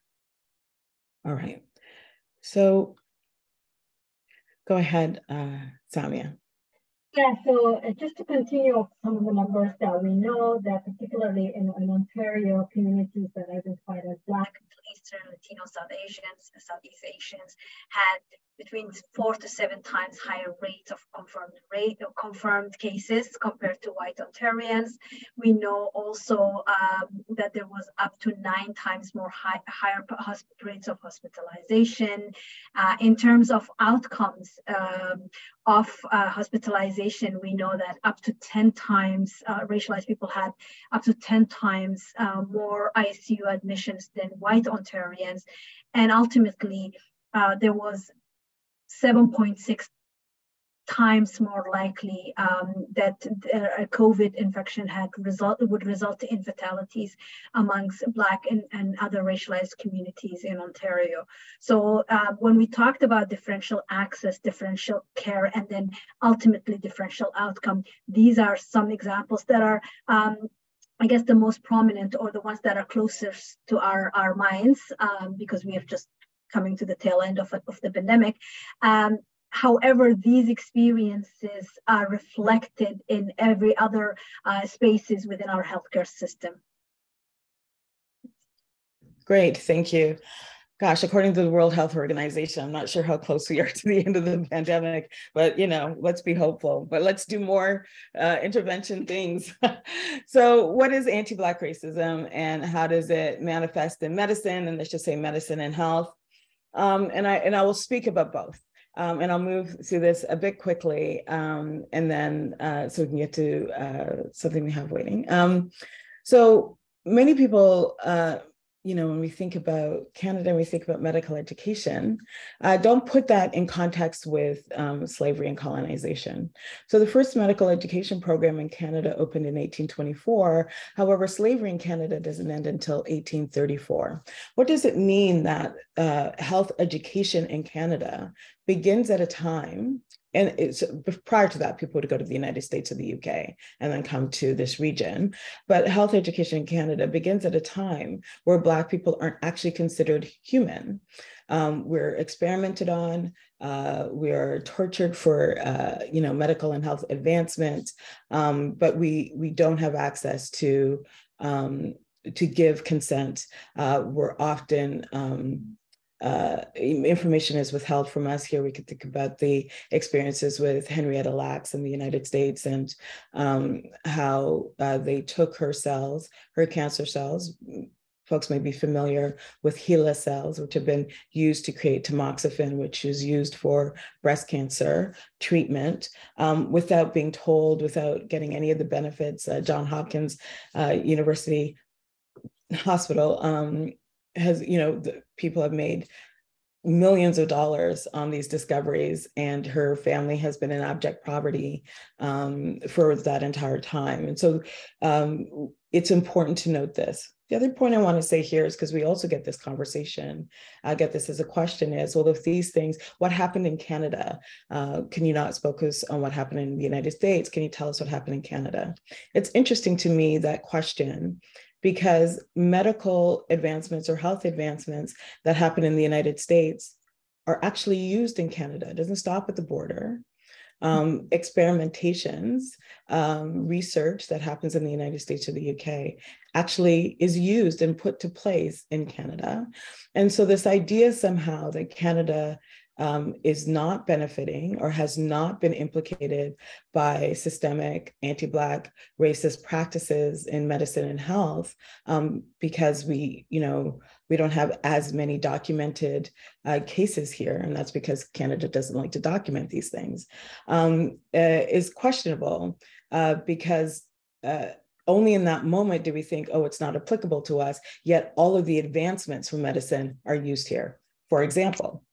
All right. So go ahead, uh, Samiya. Yeah, so uh, just to continue some of the numbers that we know that particularly in, in Ontario, communities that identified as Black, Eastern, Latino, South Asians, and Southeast Asians had between four to seven times higher rates of confirmed rate or confirmed cases compared to white Ontarians. We know also um, that there was up to nine times more high, higher rates of hospitalization. Uh, in terms of outcomes um, of uh, hospitalization, we know that up to 10 times uh, racialized people had up to 10 times uh, more ICU admissions than white And ultimately, uh, there was 7.6 times more likely um, that a COVID infection had result would result in fatalities amongst Black and, and other racialized communities in Ontario. So uh, when we talked about differential access, differential care, and then ultimately differential outcome, these are some examples that are um, I guess the most prominent or the ones that are closest to our, our minds um, because we have just coming to the tail end of, of the pandemic. Um, however, these experiences are reflected in every other uh, spaces within our healthcare system. Great, thank you. Gosh, according to the World Health Organization, I'm not sure how close we are to the end of the pandemic, but you know, let's be hopeful. But let's do more uh, intervention things. so, what is anti-Black racism, and how does it manifest in medicine? And let's just say medicine and health. Um, and I and I will speak about both. Um, and I'll move through this a bit quickly, um, and then uh, so we can get to uh, something we have waiting. Um, so many people uh, you know, when we think about Canada and we think about medical education, uh, don't put that in context with um, slavery and colonization. So the first medical education program in Canada opened in 1824. However, slavery in Canada doesn't end until 1834. What does it mean that uh, health education in Canada begins at a time and it's prior to that, people would go to the United States or the UK and then come to this region. But health education in Canada begins at a time where Black people aren't actually considered human. Um, we're experimented on. Uh, we are tortured for, uh, you know, medical and health advancement, um, but we we don't have access to um, to give consent. Uh, we're often um, uh, information is withheld from us here. We could think about the experiences with Henrietta Lacks in the United States and um, how uh, they took her cells, her cancer cells. Folks may be familiar with HeLa cells, which have been used to create tamoxifen, which is used for breast cancer treatment, um, without being told, without getting any of the benefits. Uh, John Hopkins uh, University Hospital um, has, you know, people have made millions of dollars on these discoveries and her family has been in abject poverty um, for that entire time. And so um, it's important to note this. The other point i want to say here is because we also get this conversation i get this as a question is well if these things what happened in canada? Uh, can you not focus on what happened in the united states? Can you tell us what happened in canada? It's interesting to me that question because medical advancements or health advancements that happen in the United States are actually used in Canada. It doesn't stop at the border. Um, experimentations, um, research that happens in the United States or the UK actually is used and put to place in Canada. And so, this idea somehow that Canada um, is not benefiting or has not been implicated by systemic anti-black racist practices in medicine and health um, because we you know we don't have as many documented uh, cases here and that's because canada doesn't like to document these things um, uh, is questionable uh, because uh, only in that moment do we think, oh, it's not applicable to us, yet all of the advancements from medicine are used here. For example,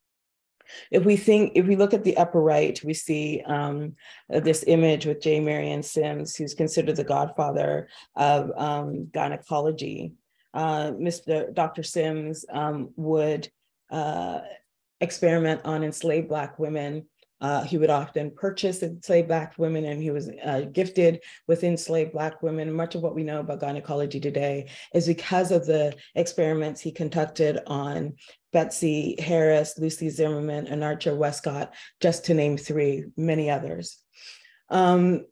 if we think, if we look at the upper right, we see um, this image with J. Marion Sims, who's considered the godfather of um, gynecology. Uh, Mr. Dr. Sims um, would uh, experiment on enslaved Black women uh, he would often purchase enslaved Black women, and he was uh, gifted with enslaved Black women. Much of what we know about gynecology today is because of the experiments he conducted on Betsy Harris, Lucy Zimmerman, and Archer Westcott, just to name three, many others. Um,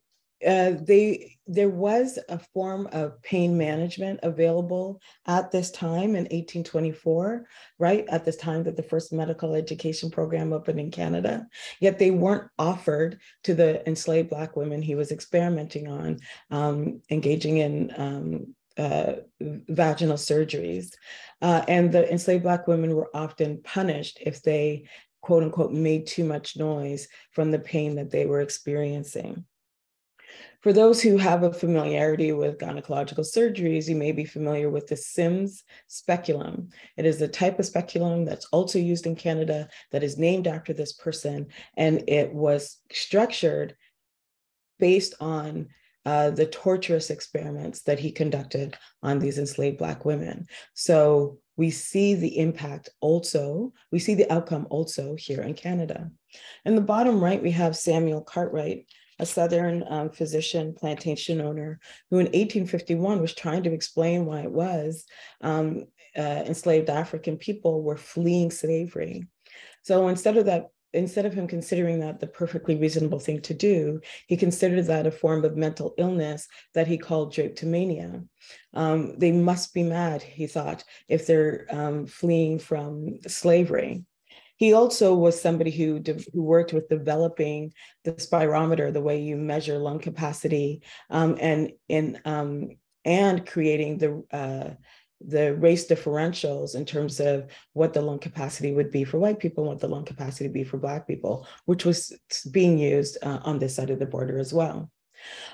uh, they there was a form of pain management available at this time in 1824 right at this time that the first medical education program opened in canada. Yet they weren't offered to the enslaved black women he was experimenting on um, engaging in um, uh, vaginal surgeries. Uh, and the enslaved black women were often punished if they quote unquote made too much noise from the pain that they were experiencing for those who have a familiarity with gynecological surgeries, you may be familiar with the Sims speculum. It is a type of speculum that's also used in Canada that is named after this person, and it was structured based on uh, the torturous experiments that he conducted on these enslaved Black women. So we see the impact also, we see the outcome also here in Canada. In the bottom right, we have Samuel Cartwright, a Southern um, physician, plantation owner, who in 1851 was trying to explain why it was um, uh, enslaved African people were fleeing slavery. So instead of that, instead of him considering that the perfectly reasonable thing to do, he considered that a form of mental illness that he called drapetomania. Um, they must be mad, he thought, if they're um, fleeing from slavery. He also was somebody who, de- who worked with developing the spirometer, the way you measure lung capacity, um, and in um, and creating the uh, the race differentials in terms of what the lung capacity would be for white people and what the lung capacity would be for black people, which was being used uh, on this side of the border as well.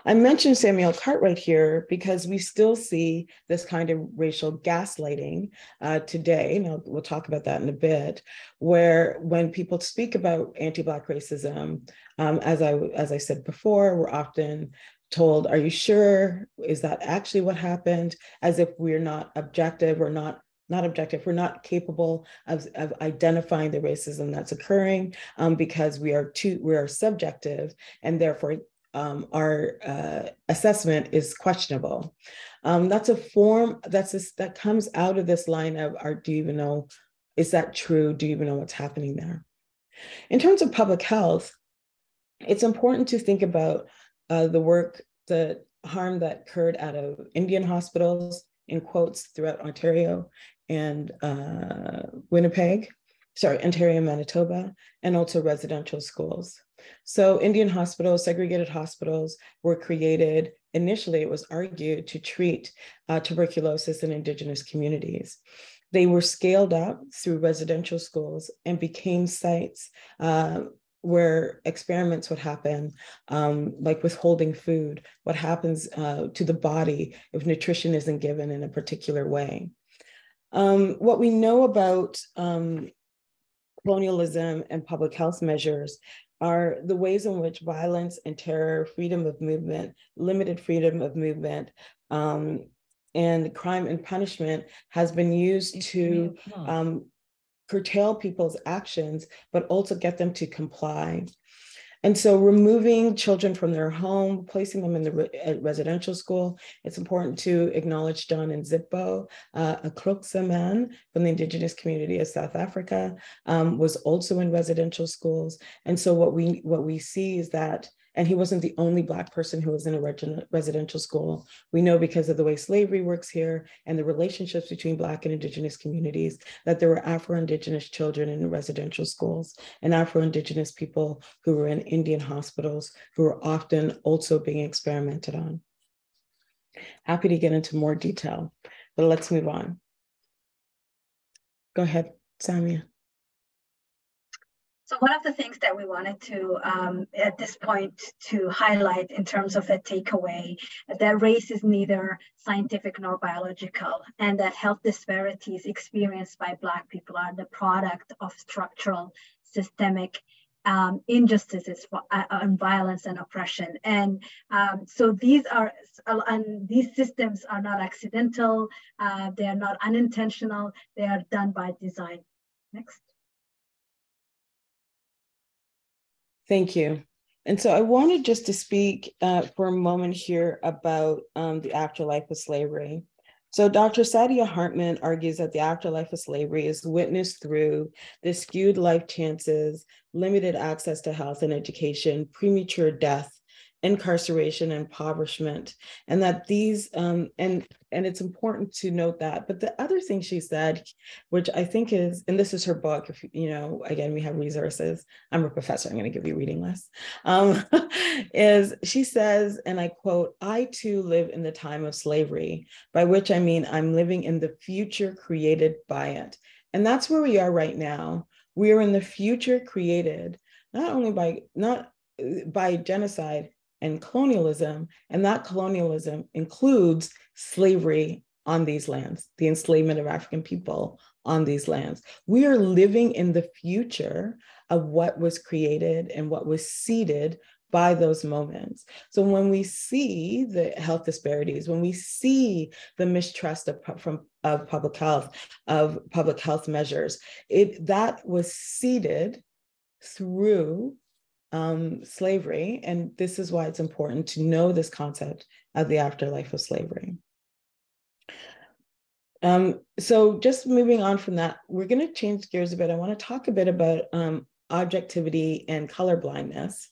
I mentioned Samuel Cartwright here because we still see this kind of racial gaslighting uh, today. And we'll talk about that in a bit, where when people speak about anti-Black racism, um, as I as I said before, we're often told, "Are you sure? Is that actually what happened?" As if we're not objective or not not objective. We're not capable of, of identifying the racism that's occurring um, because we are too we are subjective, and therefore um, our uh, assessment is questionable. Um, that's a form that's this, that comes out of this line of, "Are do you even know? Is that true? Do you even know what's happening there?" In terms of public health, it's important to think about uh, the work, the harm that occurred out of Indian hospitals, in quotes, throughout Ontario and uh, Winnipeg, sorry, Ontario, Manitoba, and also residential schools. So Indian hospitals, segregated hospitals were created. Initially, it was argued to treat uh, tuberculosis in Indigenous communities. They were scaled up through residential schools and became sites uh, where experiments would happen, um, like withholding food, what happens uh, to the body if nutrition isn't given in a particular way. Um, what we know about um, colonialism and public health measures are the ways in which violence and terror, freedom of movement, limited freedom of movement, um, and crime and punishment has been used to um, curtail people's actions, but also get them to comply. And so removing children from their home, placing them in the re- residential school, it's important to acknowledge John Nzipho, uh, a Xhosa man from the indigenous community of South Africa, um, was also in residential schools. And so what we what we see is that and he wasn't the only Black person who was in a residential school. We know because of the way slavery works here and the relationships between Black and Indigenous communities that there were Afro Indigenous children in residential schools and Afro Indigenous people who were in Indian hospitals who were often also being experimented on. Happy to get into more detail, but let's move on. Go ahead, Samiya. So one of the things that we wanted to, um, at this point, to highlight in terms of a takeaway, that race is neither scientific nor biological, and that health disparities experienced by Black people are the product of structural, systemic, um, injustices uh, and violence and oppression. And um, so these are, and these systems are not accidental, uh, they are not unintentional, they are done by design. Next. Thank you. And so I wanted just to speak uh, for a moment here about um, the afterlife of slavery. So Dr. Saidiya Hartman argues that the afterlife of slavery is witnessed through the skewed life chances, limited access to health and education, premature death, incarceration impoverishment and that these um, and and it's important to note that. But the other thing she said which i think is and this is her book if you know again we have resources. I'm a professor i'm going to give you reading lists. Um, is she says and i quote i too live in the time of slavery by which i mean i'm living in the future created by it. And that's where we are right now. We are in the future created not only by not uh, by genocide and colonialism. And that colonialism includes slavery on these lands, the enslavement of African people on these lands. We are living in the future of what was created and what was seeded by those moments. So when we see the health disparities, when we see the mistrust of, from, of public health, of public health measures, it that was seeded through um, slavery. And this is why it's important to know this concept of the afterlife of slavery. Um, so just moving on from that, we're going to change gears a bit. I want to talk a bit about um, objectivity and color blindness.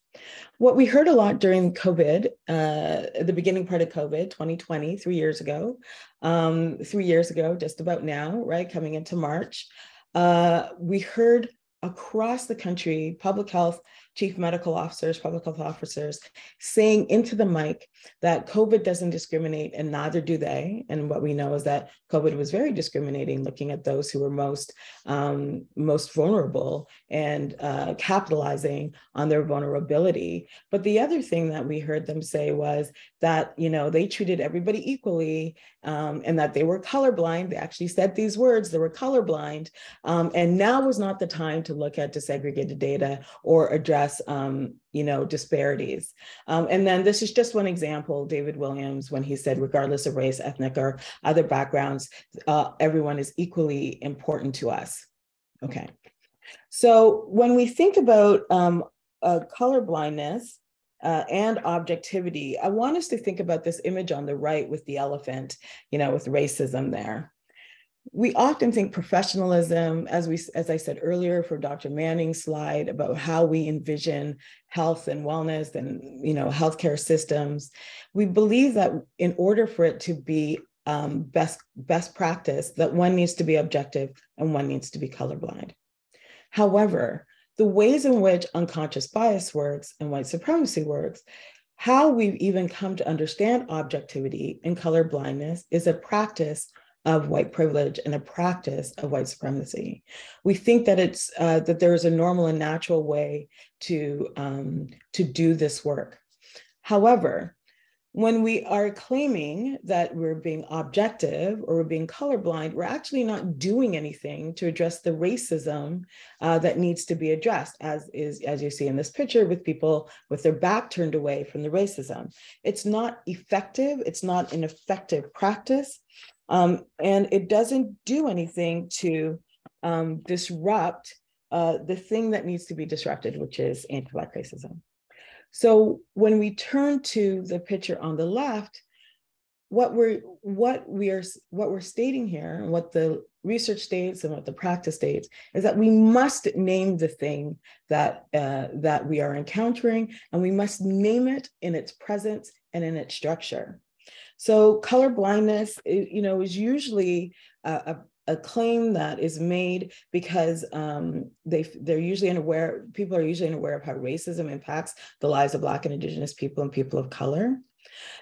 What we heard a lot during COVID, uh, the beginning part of COVID, 2020, three years ago, um, three years ago, just about now, right, coming into March, uh, we heard across the country public health chief medical officers, public health officers, saying into the mic that COVID doesn't discriminate and neither do they. And what we know is that COVID was very discriminating, looking at those who were most um, most vulnerable and uh, capitalizing on their vulnerability. But the other thing that we heard them say was that you know they treated everybody equally um, and that they were colorblind. They actually said these words: they were colorblind, um, and now was not the time to look at disaggregated data or address address, um, you know, disparities. Um, and then this is just one example, David Williams, when he said, regardless of race, ethnic, or other backgrounds, uh, everyone is equally important to us. Okay. So when we think about um, uh, color blindness, uh, and objectivity. I want us to think about this image on the right with the elephant, you know, with racism there we often think professionalism, as we as I said earlier for Dr. Manning's slide about how we envision health and wellness and you know healthcare systems, we believe that in order for it to be um, best best practice, that one needs to be objective and one needs to be colorblind. However, the ways in which unconscious bias works and white supremacy works how we've even come to understand objectivity and color blindness is a practice of white privilege and a practice of white supremacy. We think that it's uh, that there is a normal and natural way to um, to do this work. However, when we are claiming that we're being objective or we're being colorblind, we're actually not doing anything to address the racism uh, that needs to be addressed, as is as you see in this picture with people with their back turned away from the racism. It's not effective. It's not an effective practice. Um, and it doesn't do anything to um, disrupt uh, the thing that needs to be disrupted, which is anti-Black racism. So when we turn to the picture on the left, what we're what we are what we're stating here, and what the research states and what the practice states, is that we must name the thing that uh, that we are encountering, and we must name it in its presence and in its structure. So color blindness, you know, is usually a, a, claim that is made because um, they they're usually unaware. People are usually unaware of how racism impacts the lives of Black and Indigenous people and people of color.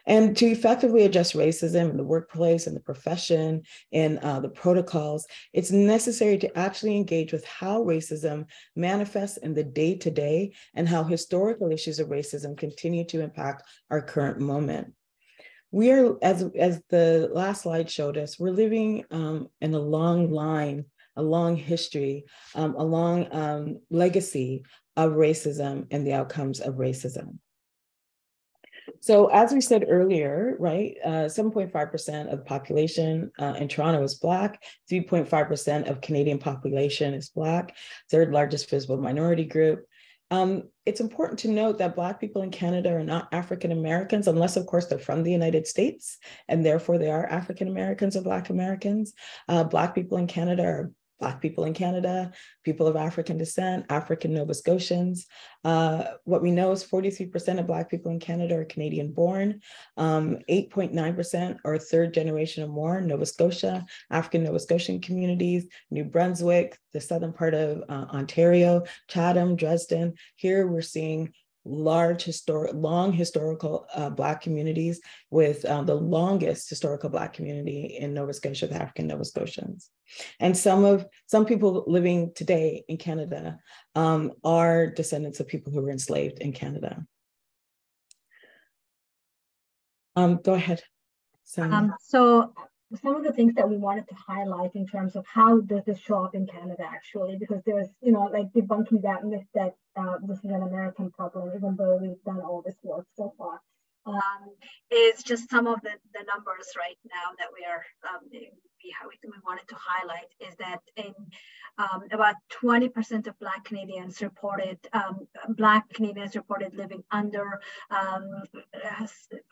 And to effectively address racism in the workplace and the profession and uh, the protocols, it's necessary to actually engage with how racism manifests in the day to day and how historical issues of racism continue to impact our current moment we are as as the last slide showed us we're living um, in a long line a long history um, a long um, legacy of racism and the outcomes of racism. So as we said earlier right uh, 7.5% of the population uh, in toronto is black 3.5% of canadian population is black third largest visible minority group um, it's important to note that Black people in Canada are not African Americans, unless, of course, they're from the United States, and therefore they are African Americans or Black Americans. Uh, Black people in Canada are Black people in Canada, people of African descent, African Nova Scotians. Uh, what we know is 43% of Black people in Canada are Canadian born, 8.9% um, are third generation or more, Nova Scotia, African Nova Scotian communities, New Brunswick, the southern part of uh, Ontario, Chatham, Dresden. Here we're seeing large historic, long historical uh, Black communities with um, the longest historical Black community in Nova Scotia, the African Nova Scotians. And some of, some people living today in Canada um, are descendants of people who were enslaved in Canada. Um, go ahead. Um, so some of the things that we wanted to highlight in terms of how does this show up in Canada actually, because there's, you know, like debunking that myth that uh, this is an American problem, even though we've done all this work so far, um, is just some of the, the numbers right now that we are um, we, wanted to highlight is that in um, about 20% of Black Canadians reported, um, Black Canadians reported living under um,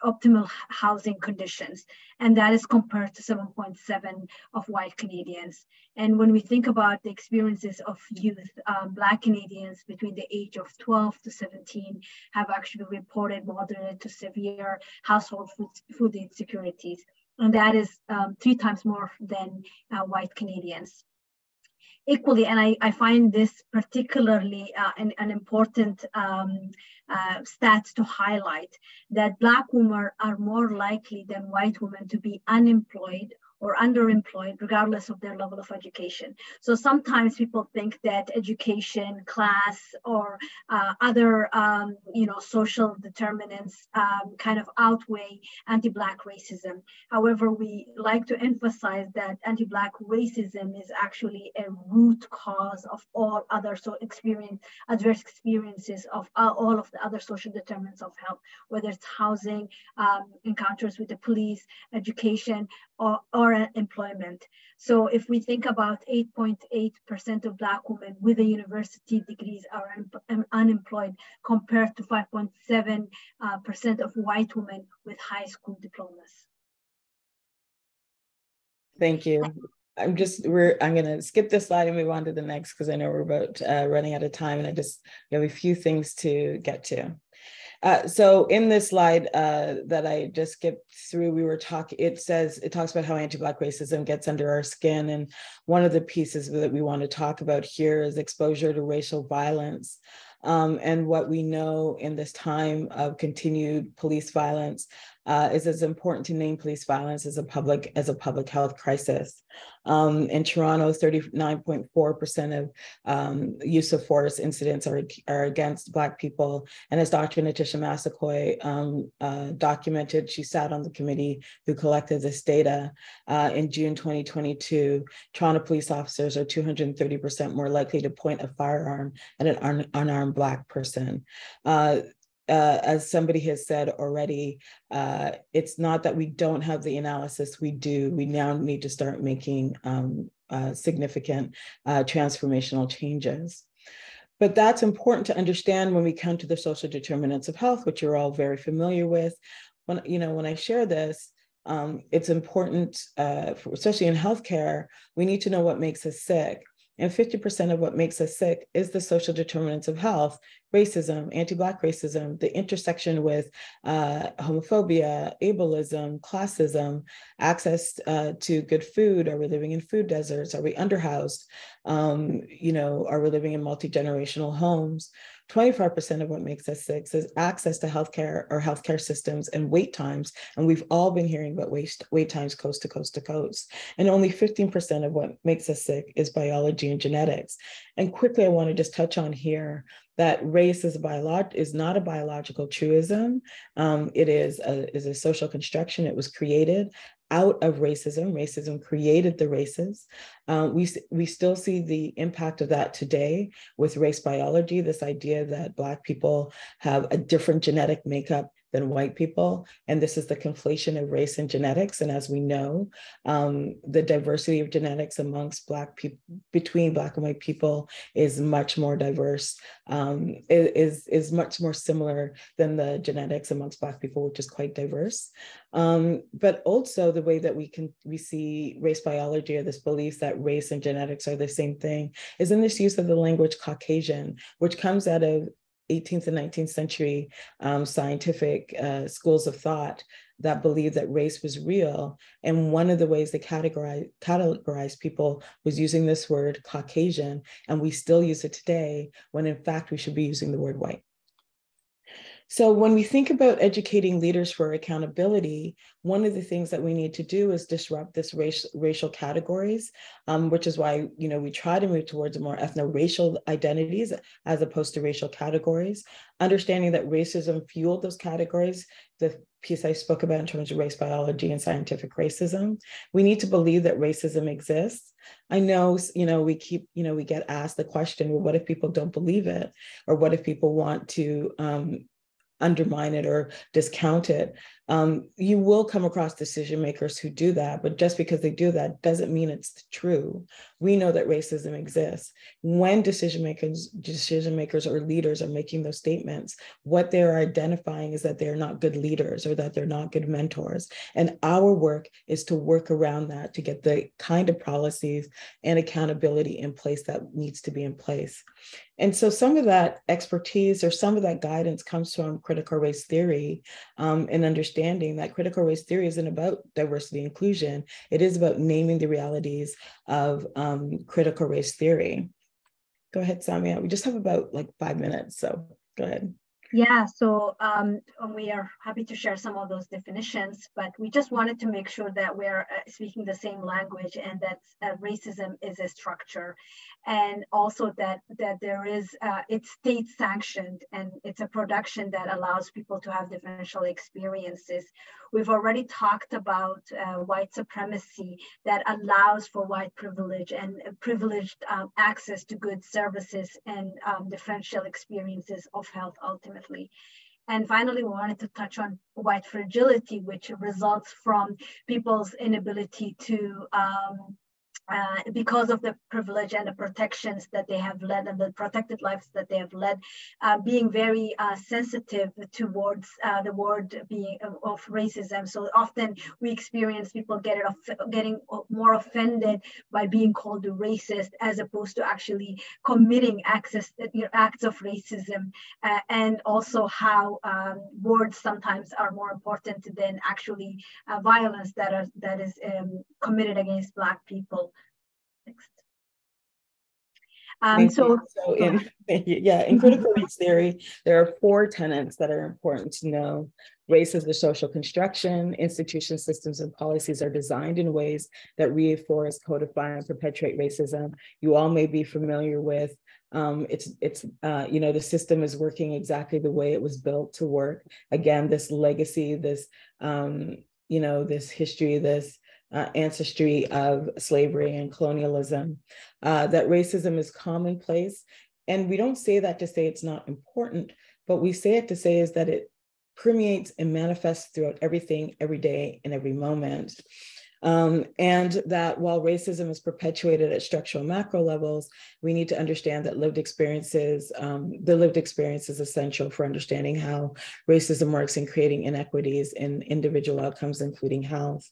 optimal housing conditions. And that is compared to 7.7 of white Canadians. And when we think about the experiences of youth, um, Black Canadians between the age of 12 to 17 have actually reported moderate to severe household food, food insecurities and that is um, three times more than uh, white Canadians. Equally, and I, I find this particularly uh, an, an, important um, uh, stats to highlight that Black women are more likely than white women to be unemployed or underemployed, regardless of their level of education. So sometimes people think that education, class, or uh, other, um, you know, social determinants um, kind of outweigh anti-Black racism. However, we like to emphasize that anti-Black racism is actually a root cause of all other so experience, adverse experiences of uh, all of the other social determinants of health, whether it's housing, um, encounters with the police, education, or, or employment. So if we think about 8.8% of Black women with a university degrees are un unemployed compared to 5.7% uh, of white women with high school diplomas. Thank you. I'm just we're I'm gonna skip this slide and move on to the next because I know we're about uh, running out of time and I just have a few things to get to. Uh, so in this slide uh, that I just skipped through, we were talking, it says, it talks about how anti-Black racism gets under our skin. And one of the pieces that we want to talk about here is exposure to racial violence. Um, and what we know in this time of continued police violence uh, is it's important to name police violence as a public as a public health crisis. Um, in Toronto, 39.4% of um, use of force incidents are, are against Black people. And as Dr. Notisha Massaquoi um, uh, documented, she sat on the committee who collected this data uh, in June 2022. Toronto police officers are 230% more likely to point a firearm at an un unarmed Black person. Uh, uh, as somebody has said already, uh, it's not that we don't have the analysis, we do. We now need to start making um, uh, significant uh, transformational changes. But that's important to understand when we come to the social determinants of health, which you're all very familiar with. When, you know, when I share this, um, it's important, uh, for, especially in healthcare, we need to know what makes us sick. And 50% of what makes us sick is the social determinants of health, racism, anti-Black racism, the intersection with uh, homophobia, ableism, classism, access uh, to good food. Are we living in food deserts? Are we underhoused? Um, you know, are we living in multi-generational homes? 25% of what makes us sick is access to healthcare or healthcare systems and wait times. And we've all been hearing about wait, wait times coast to coast to coast. And only 15% of what makes us sick is biology and genetics. And quickly, I want to just touch on here that race is biolog- is not a biological truism. Um, it is a, is a social construction. It was created out of racism. Racism created the races. Um, we, we still see the impact of that today with race biology, this idea that Black people have a different genetic makeup than white people. And this is the conflation of race and genetics. And as we know, um, the diversity of genetics amongst Black people, between Black and white people is much more diverse, um, is, is much more similar than the genetics amongst Black people, which is quite diverse. Um, but also the way that we can we see race biology or this belief that race and genetics are the same thing is in this use of the language Caucasian, which comes out of 18th and 19th century um, scientific uh, schools of thought that believed that race was real. And one of the ways they categorized categorize people was using this word Caucasian, and we still use it today when in fact we should be using the word white. So when we think about educating leaders for accountability, one of the things that we need to do is disrupt this race, racial categories, um, which is why you know we try to move towards more ethno-racial identities as opposed to racial categories. Understanding that racism fueled those categories, the piece I spoke about in terms of race biology and scientific racism. We need to believe that racism exists. I know, you know, we keep, you know, we get asked the question, well, what if people don't believe it? Or what if people want to um, undermine it or discount it. Um, you will come across decision makers who do that, but just because they do that doesn't mean it's true. We know that racism exists. When decision makers, decision makers or leaders are making those statements, what they're identifying is that they're not good leaders or that they're not good mentors. And our work is to work around that to get the kind of policies and accountability in place that needs to be in place. And so some of that expertise or some of that guidance comes from critical race theory um, and understanding that critical race theory isn't about diversity inclusion. It is about naming the realities of um, critical race theory. Go ahead, Samiya. We just have about like five minutes, so go ahead. Yeah, so um, we are happy to share some of those definitions, but we just wanted to make sure that we're uh, speaking the same language and that uh, racism is a structure, and also that that there is uh, it's state sanctioned and it's a production that allows people to have differential experiences. We've already talked about uh, white supremacy that allows for white privilege and privileged um, access to goods, services, and um, differential experiences of health ultimately. And finally, we wanted to touch on white fragility, which results from people's inability to um, uh, because of the privilege and the protections that they have led and the protected lives that they have led, uh, being very uh, sensitive towards uh, the word being of, of, racism. So often we experience people get getting more offended by being called a racist as opposed to actually committing access, you know, acts of racism, uh, and also how um, words sometimes are more important than actually uh, violence that are that is um, committed against Black people. Next. Um, so, so in, yeah, in critical race theory, there are four tenets that are important to know. Race is a social construction. Institution systems and policies are designed in ways that reinforce, codify, and perpetuate racism. You all may be familiar with um, it's it's uh, you know the system is working exactly the way it was built to work. Again, this legacy, this um, you know this history, this uh, ancestry of slavery and colonialism, uh, that racism is commonplace. And we don't say that to say it's not important, but we say it to say is that it permeates and manifests throughout everything, every day, and every moment. Um, and that while racism is perpetuated at structural macro levels, we need to understand that lived experiences, um, the lived experience is essential for understanding how racism works in creating inequities in individual outcomes, including health.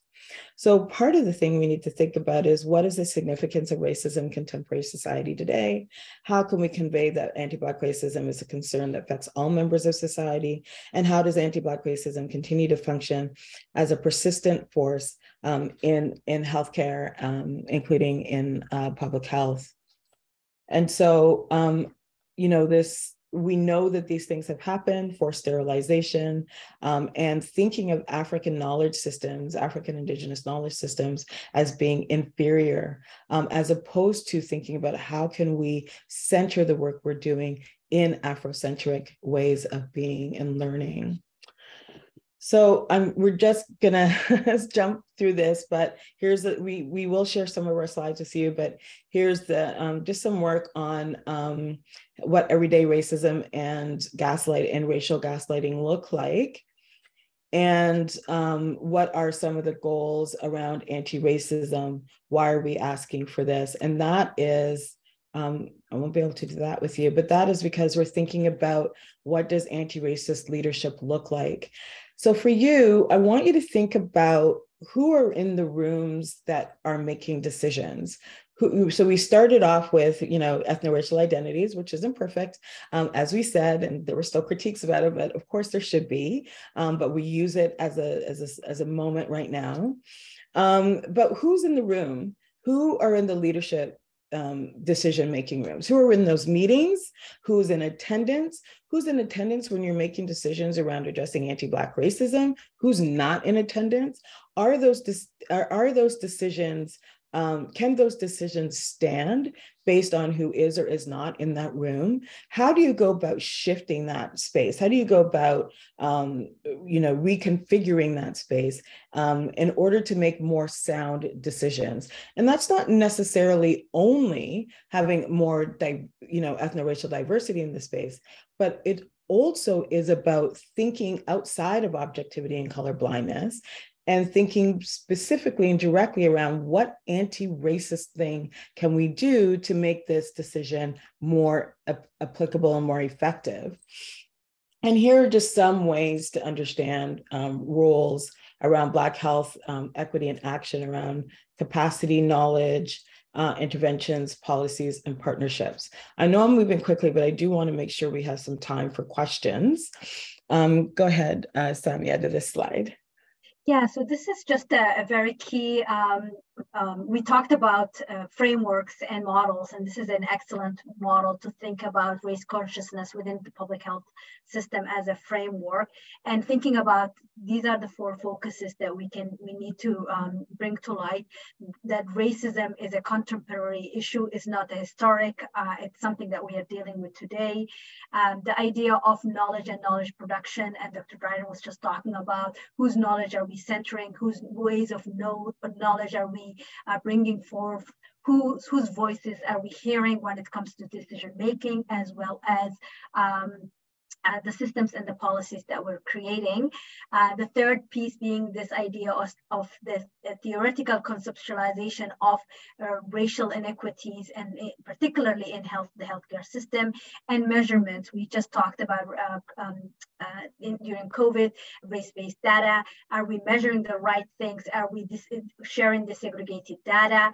So part of the thing we need to think about is what is the significance of racism in contemporary society today? How can we convey that anti-Black racism is a concern that affects all members of society? And how does anti-Black racism continue to function as a persistent force um, in, in healthcare, um, including in uh, public health? And so, um, you know, this we know that these things have happened for sterilization um, and thinking of African knowledge systems, African indigenous knowledge systems as being inferior, um, as opposed to thinking about how can we center the work we're doing in Afrocentric ways of being and learning. So we're just gonna jump through this, but here's the, we we will share some of our slides with you, but here's the um, just some work on um, what everyday racism and gaslight and racial gaslighting look like. And um, what are some of the goals around anti-racism? Why are we asking for this? And that is um, I won't be able to do that with you, but that is because we're thinking about what does anti-racist leadership look like? So for you, I want you to think about who are in the rooms that are making decisions. Who, so we started off with, you know, ethno-racial identities, which isn't perfect, um, as we said, and there were still critiques about it, but of course there should be, um, but we use it as a, as a, as a moment right now. Um, but who's in the room? Who are in the leadership um, decision making rooms. Who are in those meetings? Who's in attendance? Who's in attendance when you're making decisions around addressing anti-black racism? Who's not in attendance? Are those are, are those decisions um, can those decisions stand based on who is or is not in that room? How do you go about shifting that space? How do you go about, um, you know, reconfiguring that space um, in order to make more sound decisions? And that's not necessarily only having more, di- you know, ethno-racial diversity in the space, but it also is about thinking outside of objectivity and color blindness and thinking specifically and directly around what anti-racist thing can we do to make this decision more ap- applicable and more effective? And here are just some ways to understand um, rules around black health um, equity and action around capacity knowledge uh, interventions policies and partnerships. I know i'm moving quickly but i do want to make sure we have some time for questions. Um, go ahead uh, samiya to this slide yeah, so this is just a, a very key um, um, we talked about uh, frameworks and models, and this is an excellent model to think about race consciousness within the public health system as a framework. And thinking about these are the four focuses that we can we need to um, bring to light. That racism is a contemporary issue, is not a historic. Uh, it's something that we are dealing with today. Um, the idea of knowledge and knowledge production, and Dr. Dryden was just talking about whose knowledge are we centering, whose ways of know, knowledge are we uh, bringing forth whose, whose voices are we hearing when it comes to decision making, as well as um, uh, the systems and the policies that we're creating. Uh, the third piece being this idea of, of the, the theoretical conceptualization of uh, racial inequities and particularly in health, the healthcare system and measurements. We just talked about uh, um, uh, in, during COVID, race-based data. Are we measuring the right things? Are we sharing disaggregated data?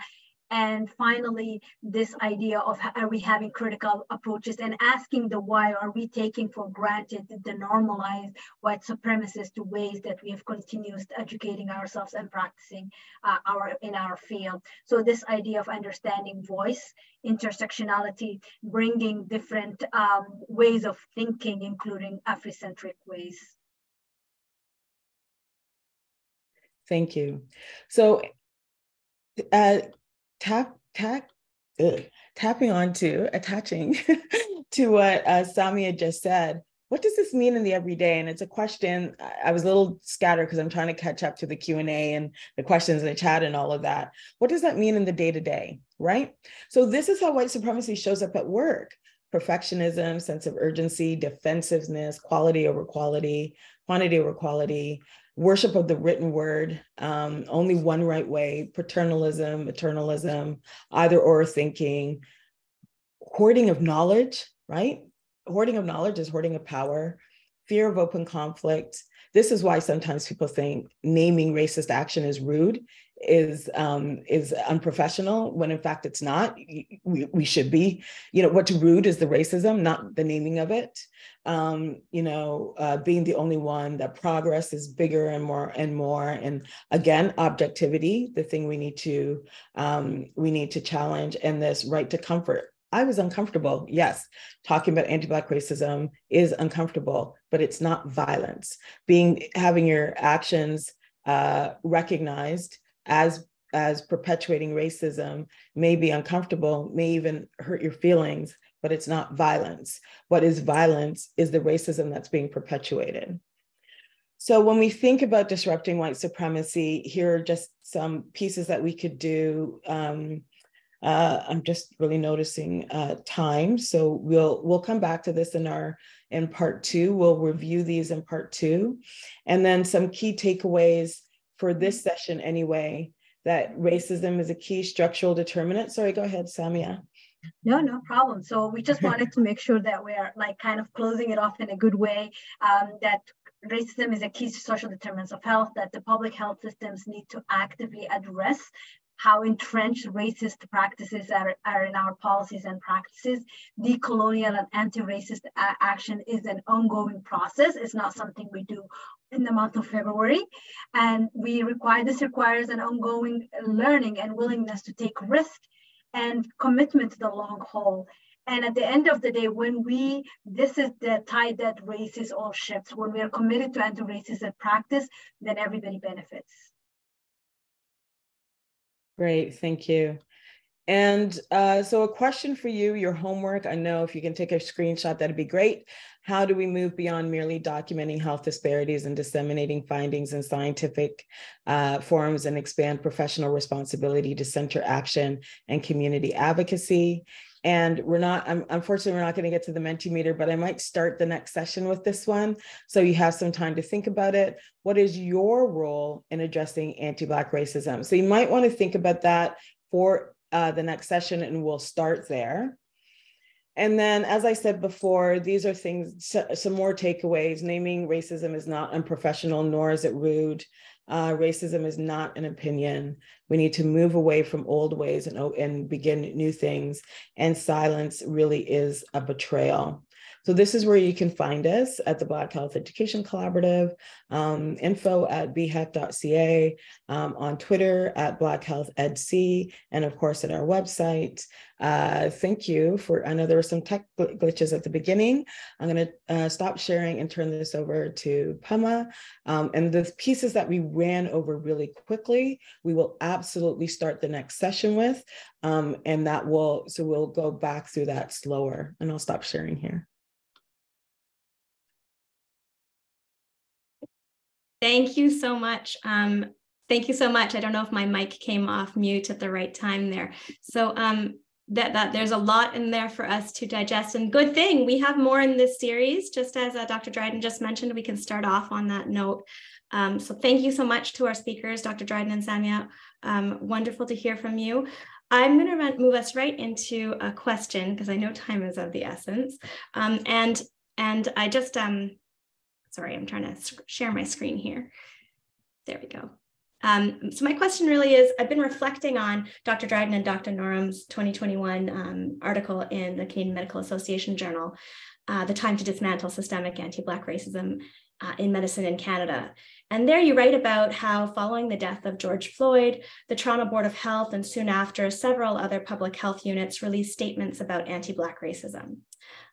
And finally, this idea of are we having critical approaches and asking the why are we taking for granted the normalized white supremacist to ways that we have continued educating ourselves and practicing uh, our in our field. So this idea of understanding voice, intersectionality, bringing different um, ways of thinking, including Afrocentric ways. Thank you. So uh, tap tap ugh, tapping onto attaching to what uh, Samiya just said. What does this mean in the everyday? And it's a question. I was a little scattered because I'm trying to catch up to the Q and A and the questions in the chat and all of that. What does that mean in the day to day? Right. So this is how white supremacy shows up at work perfectionism, sense of urgency, defensiveness, quality over quality, quantity over quality, worship of the written word, um, only one right way, paternalism, maternalism, either or thinking, hoarding of knowledge, right? Hoarding of knowledge is hoarding of power, fear of open conflict. This is why sometimes people think naming racist action is rude is um, is unprofessional when in fact it's not. We, we should be, you know, what's rude is the racism, not the naming of it. Um, you know, uh, being the only one that progress is bigger and more and more. And again, objectivity, the thing we need to um, we need to challenge, and this right to comfort. I was uncomfortable. Yes, talking about anti-black racism is uncomfortable, but it's not violence. Being having your actions uh, recognized as as perpetuating racism may be uncomfortable, may even hurt your feelings, but it's not violence. What is violence is the racism that's being perpetuated. So when we think about disrupting white supremacy, here are just some pieces that we could do. Um, uh, I'm just really noticing uh, time, so we'll we'll come back to this in our in part two. We'll review these in part two, and then some key takeaways for this session anyway, that racism is a key structural determinant. Sorry, go ahead, Samiya. No, no problem. So we just wanted to make sure that we are like kind of closing it off in a good way, um, that racism is a key social determinants of health, that the public health systems need to actively address how entrenched racist practices are, are in our policies and practices. Decolonial and anti-racist action is an ongoing process. It's not something we do in the month of February. And we require, this requires an ongoing learning and willingness to take risk and commitment to the long haul. And at the end of the day, when we, this is the tide that races all ships, when we are committed to anti-racist practice, then everybody benefits. Great, thank you. And uh, so a question for you, your homework, I know if you can take a screenshot, that'd be great. How do we move beyond merely documenting health disparities and disseminating findings in scientific uh, forums and expand professional responsibility to center action and community advocacy? And we're not, I'm, unfortunately, we're not going to get to the Mentimeter, but I might start the next session with this one. So you have some time to think about it. What is your role in addressing anti-Black racism? So you might want to think about that for uh, the next session and we'll start there. And then, as I said before, these are things, some more takeaways. Naming racism is not unprofessional, nor is it rude. Uh, racism is not an opinion. We need to move away from old ways and, and begin new things. And silence really is a betrayal. So this is where you can find us at the Black Health Education Collaborative, um, info at bhet.ca, um, on Twitter at Black Health EdC, and of course at our website. Uh, thank you for, I know there were some tech glitches at the beginning. I'm gonna uh, stop sharing and turn this over to Pemma. Um, and the pieces that we ran over really quickly, we will absolutely start the next session with, um, and that will, so we'll go back through that slower and I'll stop sharing here. Thank you so much. Um, thank you so much. I don't know if my mic came off mute at the right time there. So um, that, that there's a lot in there for us to digest and good thing we have more in this series just as uh, dr dryden just mentioned we can start off on that note um, so thank you so much to our speakers dr dryden and samiya um, wonderful to hear from you i'm going to move us right into a question because i know time is of the essence um, and and i just um sorry i'm trying to share my screen here there we go um, so my question really is, I've been reflecting on Dr. Dryden and Dr. Nnorom's 2021 um, article in the Canadian Medical Association Journal, uh, The Time to Dismantle Systemic Anti-Black Racism uh, in Medicine in Canada. And there you write about how following the death of George Floyd, the Toronto Board of Health and soon after several other public health units released statements about anti-Black racism.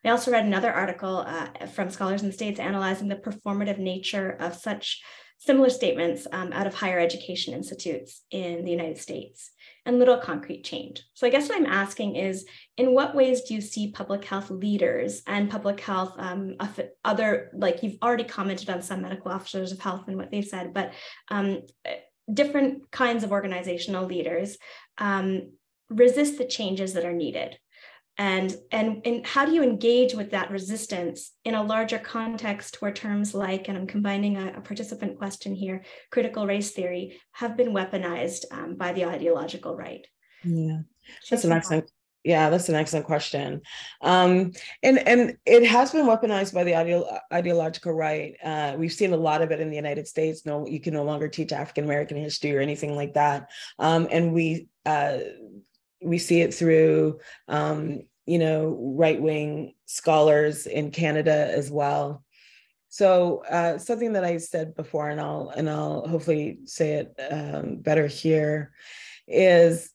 I also read another article uh, from Scholars in the States analyzing the performative nature of such similar statements um, out of higher education institutes in the United States and little concrete change. So I guess what I'm asking is, in what ways do you see public health leaders and public health um, other, like you've already commented on some medical officers of health and what they've said, but um, different kinds of organizational leaders um, resist the changes that are needed and, and and how do you engage with that resistance in a larger context where terms like and i'm combining a, a participant question here critical race theory have been weaponized um, by the ideological right? Yeah that's an excellent yeah that's an excellent question. Um, and and it has been weaponized by the ideo- ideological right. Uh, we've seen a lot of it in the united states. No you can no longer teach african american history or anything like that. Um, and we uh, we see it through um, you know right wing scholars in Canada as well. So uh, something that I said before, and I'll and I'll hopefully say it um, better here, is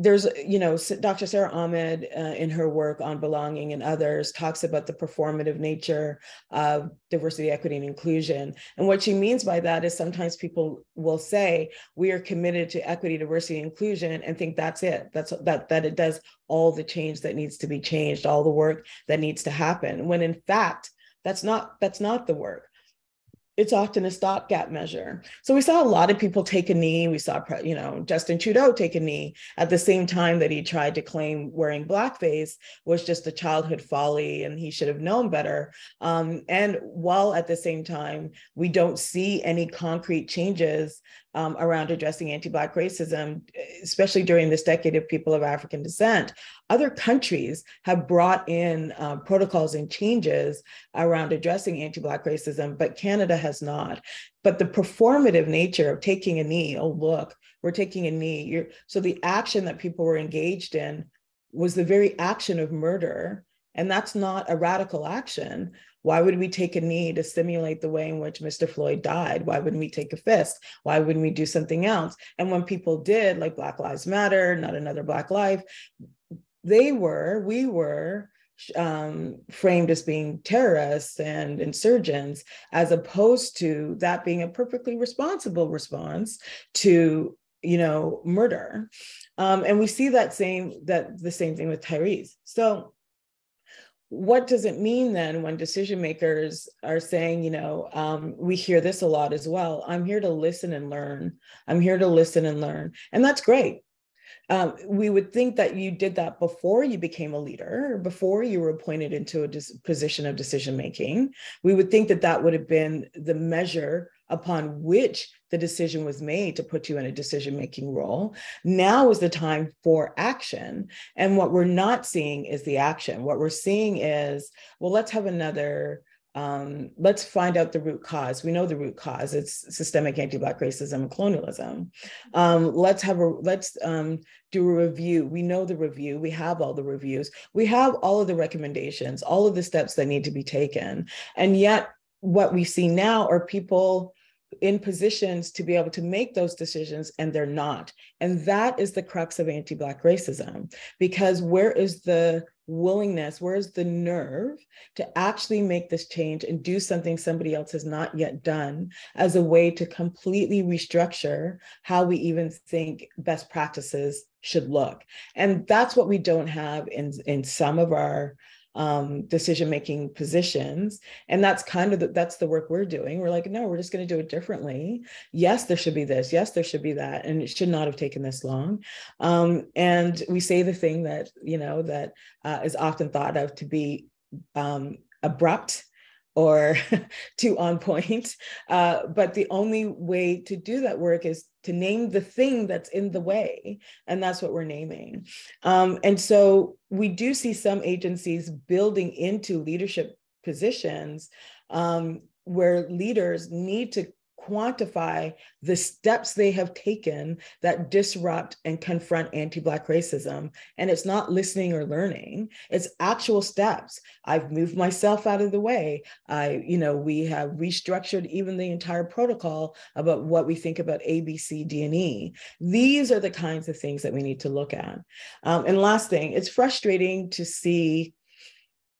there's you know dr sara ahmed uh, in her work on belonging and others talks about the performative nature of diversity equity and inclusion. And what she means by that is sometimes people will say we are committed to equity diversity inclusion and think that's it. That's that that it does all the change that needs to be changed all the work that needs to happen when in fact that's not that's not the work it's often a stopgap measure. So we saw a lot of people take a knee. We saw, you know, Justin Trudeau take a knee at the same time that he tried to claim wearing blackface was just a childhood folly and he should have known better. Um, and while at the same time, we don't see any concrete changes um, around addressing anti-Black racism, especially during this decade of people of African descent. Other countries have brought in uh, protocols and changes around addressing anti-Black racism, but Canada has not. But the performative nature of taking a knee, oh, look, we're taking a knee. You're, so the action that people were engaged in was the very action of murder. And that's not a radical action, why would we take a knee to simulate the way in which Mr. Floyd died? Why wouldn't we take a fist? Why wouldn't we do something else? And when people did, like Black Lives Matter, not another Black life, they were, we were um, framed as being terrorists and insurgents, as opposed to that being a perfectly responsible response to you know murder um, and we see that same that the same thing with Tyrese so what does it mean then when decision makers are saying, you know, um, we hear this a lot as well. I'm here to listen and learn. I'm here to listen and learn. And that's great. Um, we would think that you did that before you became a leader, before you were appointed into a dis- position of decision making. We would think that that would have been the measure upon which the decision was made to put you in a decision making role. Now is the time for action. And what we're not seeing is the action. What we're seeing is, well, let's have another um, let's find out the root cause. We know the root cause. It's systemic anti-black racism and colonialism. Um, let's have a let's um, do a review. We know the review. We have all the reviews. We have all of the recommendations, all of the steps that need to be taken. And yet, what we see now are people in positions to be able to make those decisions and they're not. And that is the crux of anti Black racism. Because where is the willingness, where is the nerve to actually make this change and do something somebody else has not yet done as a way to completely restructure how we even think best practices should look? And that's what we don't have in, in some of our um, decision making positions. And that's kind of the, that's the work we're doing. We're like no we're just going to do it differently. Yes there should be this. Yes there should be that. And it should not have taken this long. Um, and we say the thing that you know that uh, is often thought of to be um, abrupt or too on point. Uh, but the only way to do that work is to name the thing that's in the way. And that's what we're naming. Um, and so we do see some agencies building into leadership positions um, where leaders need to quantify the steps they have taken that disrupt and confront anti-black racism. And it's not listening or learning it's actual steps. I've moved myself out of the way. I you know we have restructured even the entire protocol about what we think about a b c d and e. These are the kinds of things that we need to look at. Um, and last thing it's frustrating to see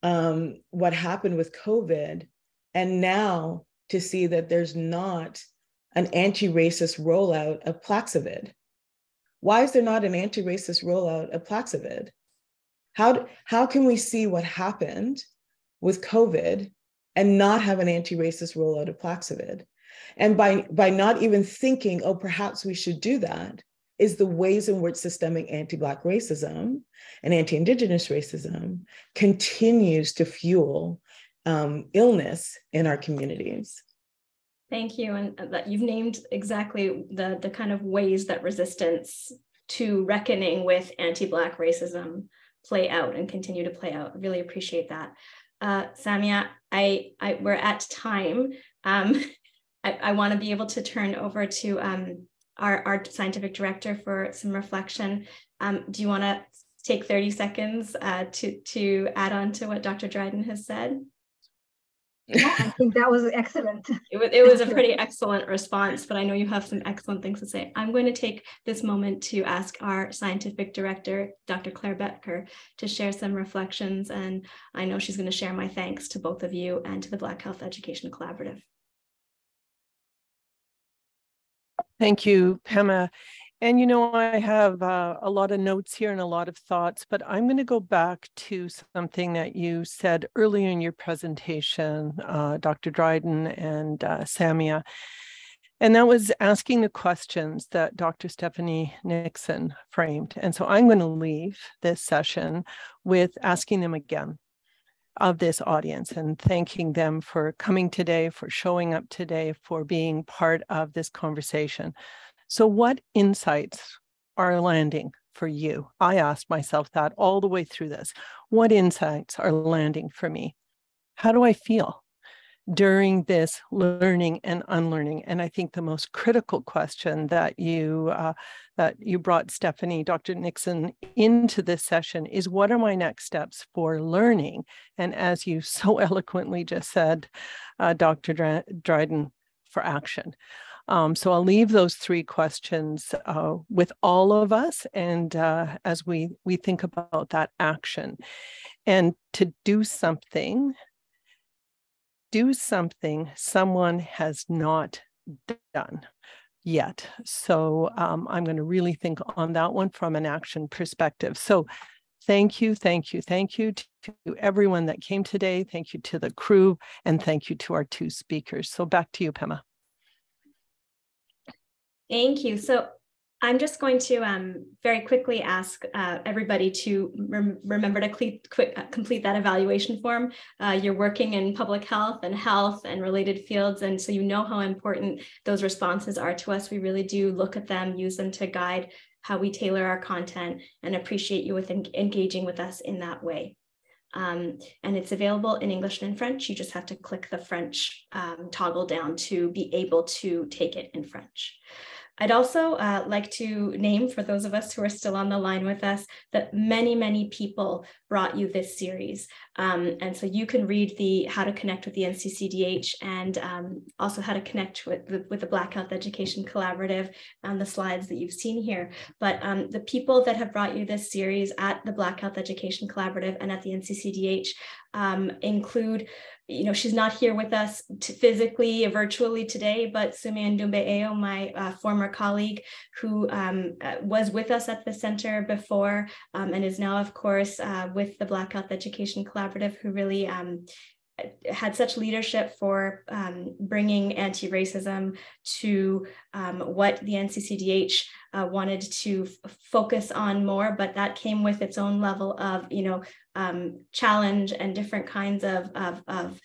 um, what happened with covid. And now to see that there's not an anti-racist rollout of Paxlovid. Why is there not an anti-racist rollout of Paxlovid? How, how can we see what happened with COVID and not have an anti-racist rollout of Paxlovid? And by, by not even thinking, oh, perhaps we should do that, is the ways in which systemic anti-Black racism and anti-Indigenous racism continues to fuel um, illness in our communities. Thank you, and that you've named exactly the the kind of ways that resistance to reckoning with anti-black racism play out and continue to play out. Really appreciate that. Uh, Samiya, I, I we're at time. Um, I, I want to be able to turn over to um, our, our scientific director for some reflection. Um, do you want to take 30 seconds uh, to, to add on to what Dr. Dryden has said? Yeah, I think that was excellent. It was, it was a pretty excellent response, but I know you have some excellent things to say. I'm going to take this moment to ask our scientific director, Dr. Claire Betker, to share some reflections. And I know she's going to share my thanks to both of you and to the Black Health Education Collaborative. Thank you, Pemma. And you know, I have uh, a lot of notes here and a lot of thoughts, but I'm going to go back to something that you said earlier in your presentation, uh, Dr. Dryden and uh, Samiya. And that was asking the questions that Dr. Stephanie Nixon framed. And so I'm going to leave this session with asking them again of this audience and thanking them for coming today, for showing up today, for being part of this conversation. So, what insights are landing for you? I asked myself that all the way through this. What insights are landing for me? How do I feel during this learning and unlearning? And I think the most critical question that you uh, that you brought Stephanie, Dr. Nixon, into this session is what are my next steps for learning? And as you so eloquently just said, uh, Dr. Dryden, for action. Um, so I'll leave those three questions uh, with all of us, and uh, as we we think about that action, and to do something, do something someone has not done yet. So um, I'm going to really think on that one from an action perspective. So thank you, thank you, thank you to everyone that came today. Thank you to the crew, and thank you to our two speakers. So back to you, Pemma. Thank you. So I'm just going to um, very quickly ask uh, everybody to rem remember to quick, uh, complete that evaluation form. Uh, you're working in public health and health and related fields, and so you know how important those responses are to us. We really do look at them, use them to guide how we tailor our content, and appreciate you with en engaging with us in that way. Um, and it's available in English and in French. You just have to click the French um, toggle down to be able to take it in French. I'd also uh, like to name for those of us who are still on the line with us that many, many people brought you this series. Um, and so you can read the how to connect with the NCCDH and um, also how to connect with, the, with the Black Health Education Collaborative on the slides that you've seen here. But um, the people that have brought you this series at the Black Health Education Collaborative and at the NCCDH um, include you know, she's not here with us physically, virtually today, but Sume Ndumbe my uh, former colleague who um, uh, was with us at the center before um, and is now, of course, uh, with the Black Health Education Collaborative, who really um, had such leadership for um, bringing anti-racism to um, what the NCCDH uh, wanted to focus on more, but that came with its own level of, you know, um, challenge and different kinds of, of, of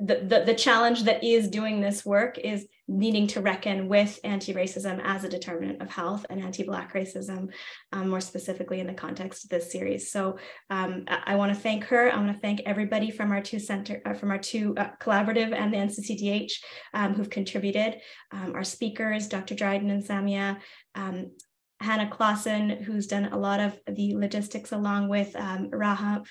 the, the, the challenge that is doing this work is needing to reckon with anti-racism as a determinant of health and anti-black racism um, more specifically in the context of this series so um, I, I want to thank her I want to thank everybody from our two center uh, from our two uh, collaborative and the NCCDH um, who've contributed um, our speakers Dr. Dryden and Samiya um, Hannah Clausen, who's done a lot of the logistics along with um, Raha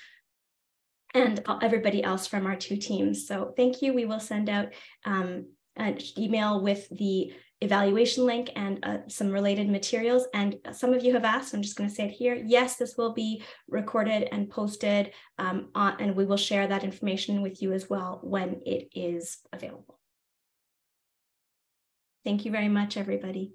and everybody else from our two teams. So thank you. We will send out um, an email with the evaluation link and uh, some related materials. And some of you have asked, I'm just going to say it here. Yes, this will be recorded and posted, um, on, and we will share that information with you as well when it is available. Thank you very much, everybody.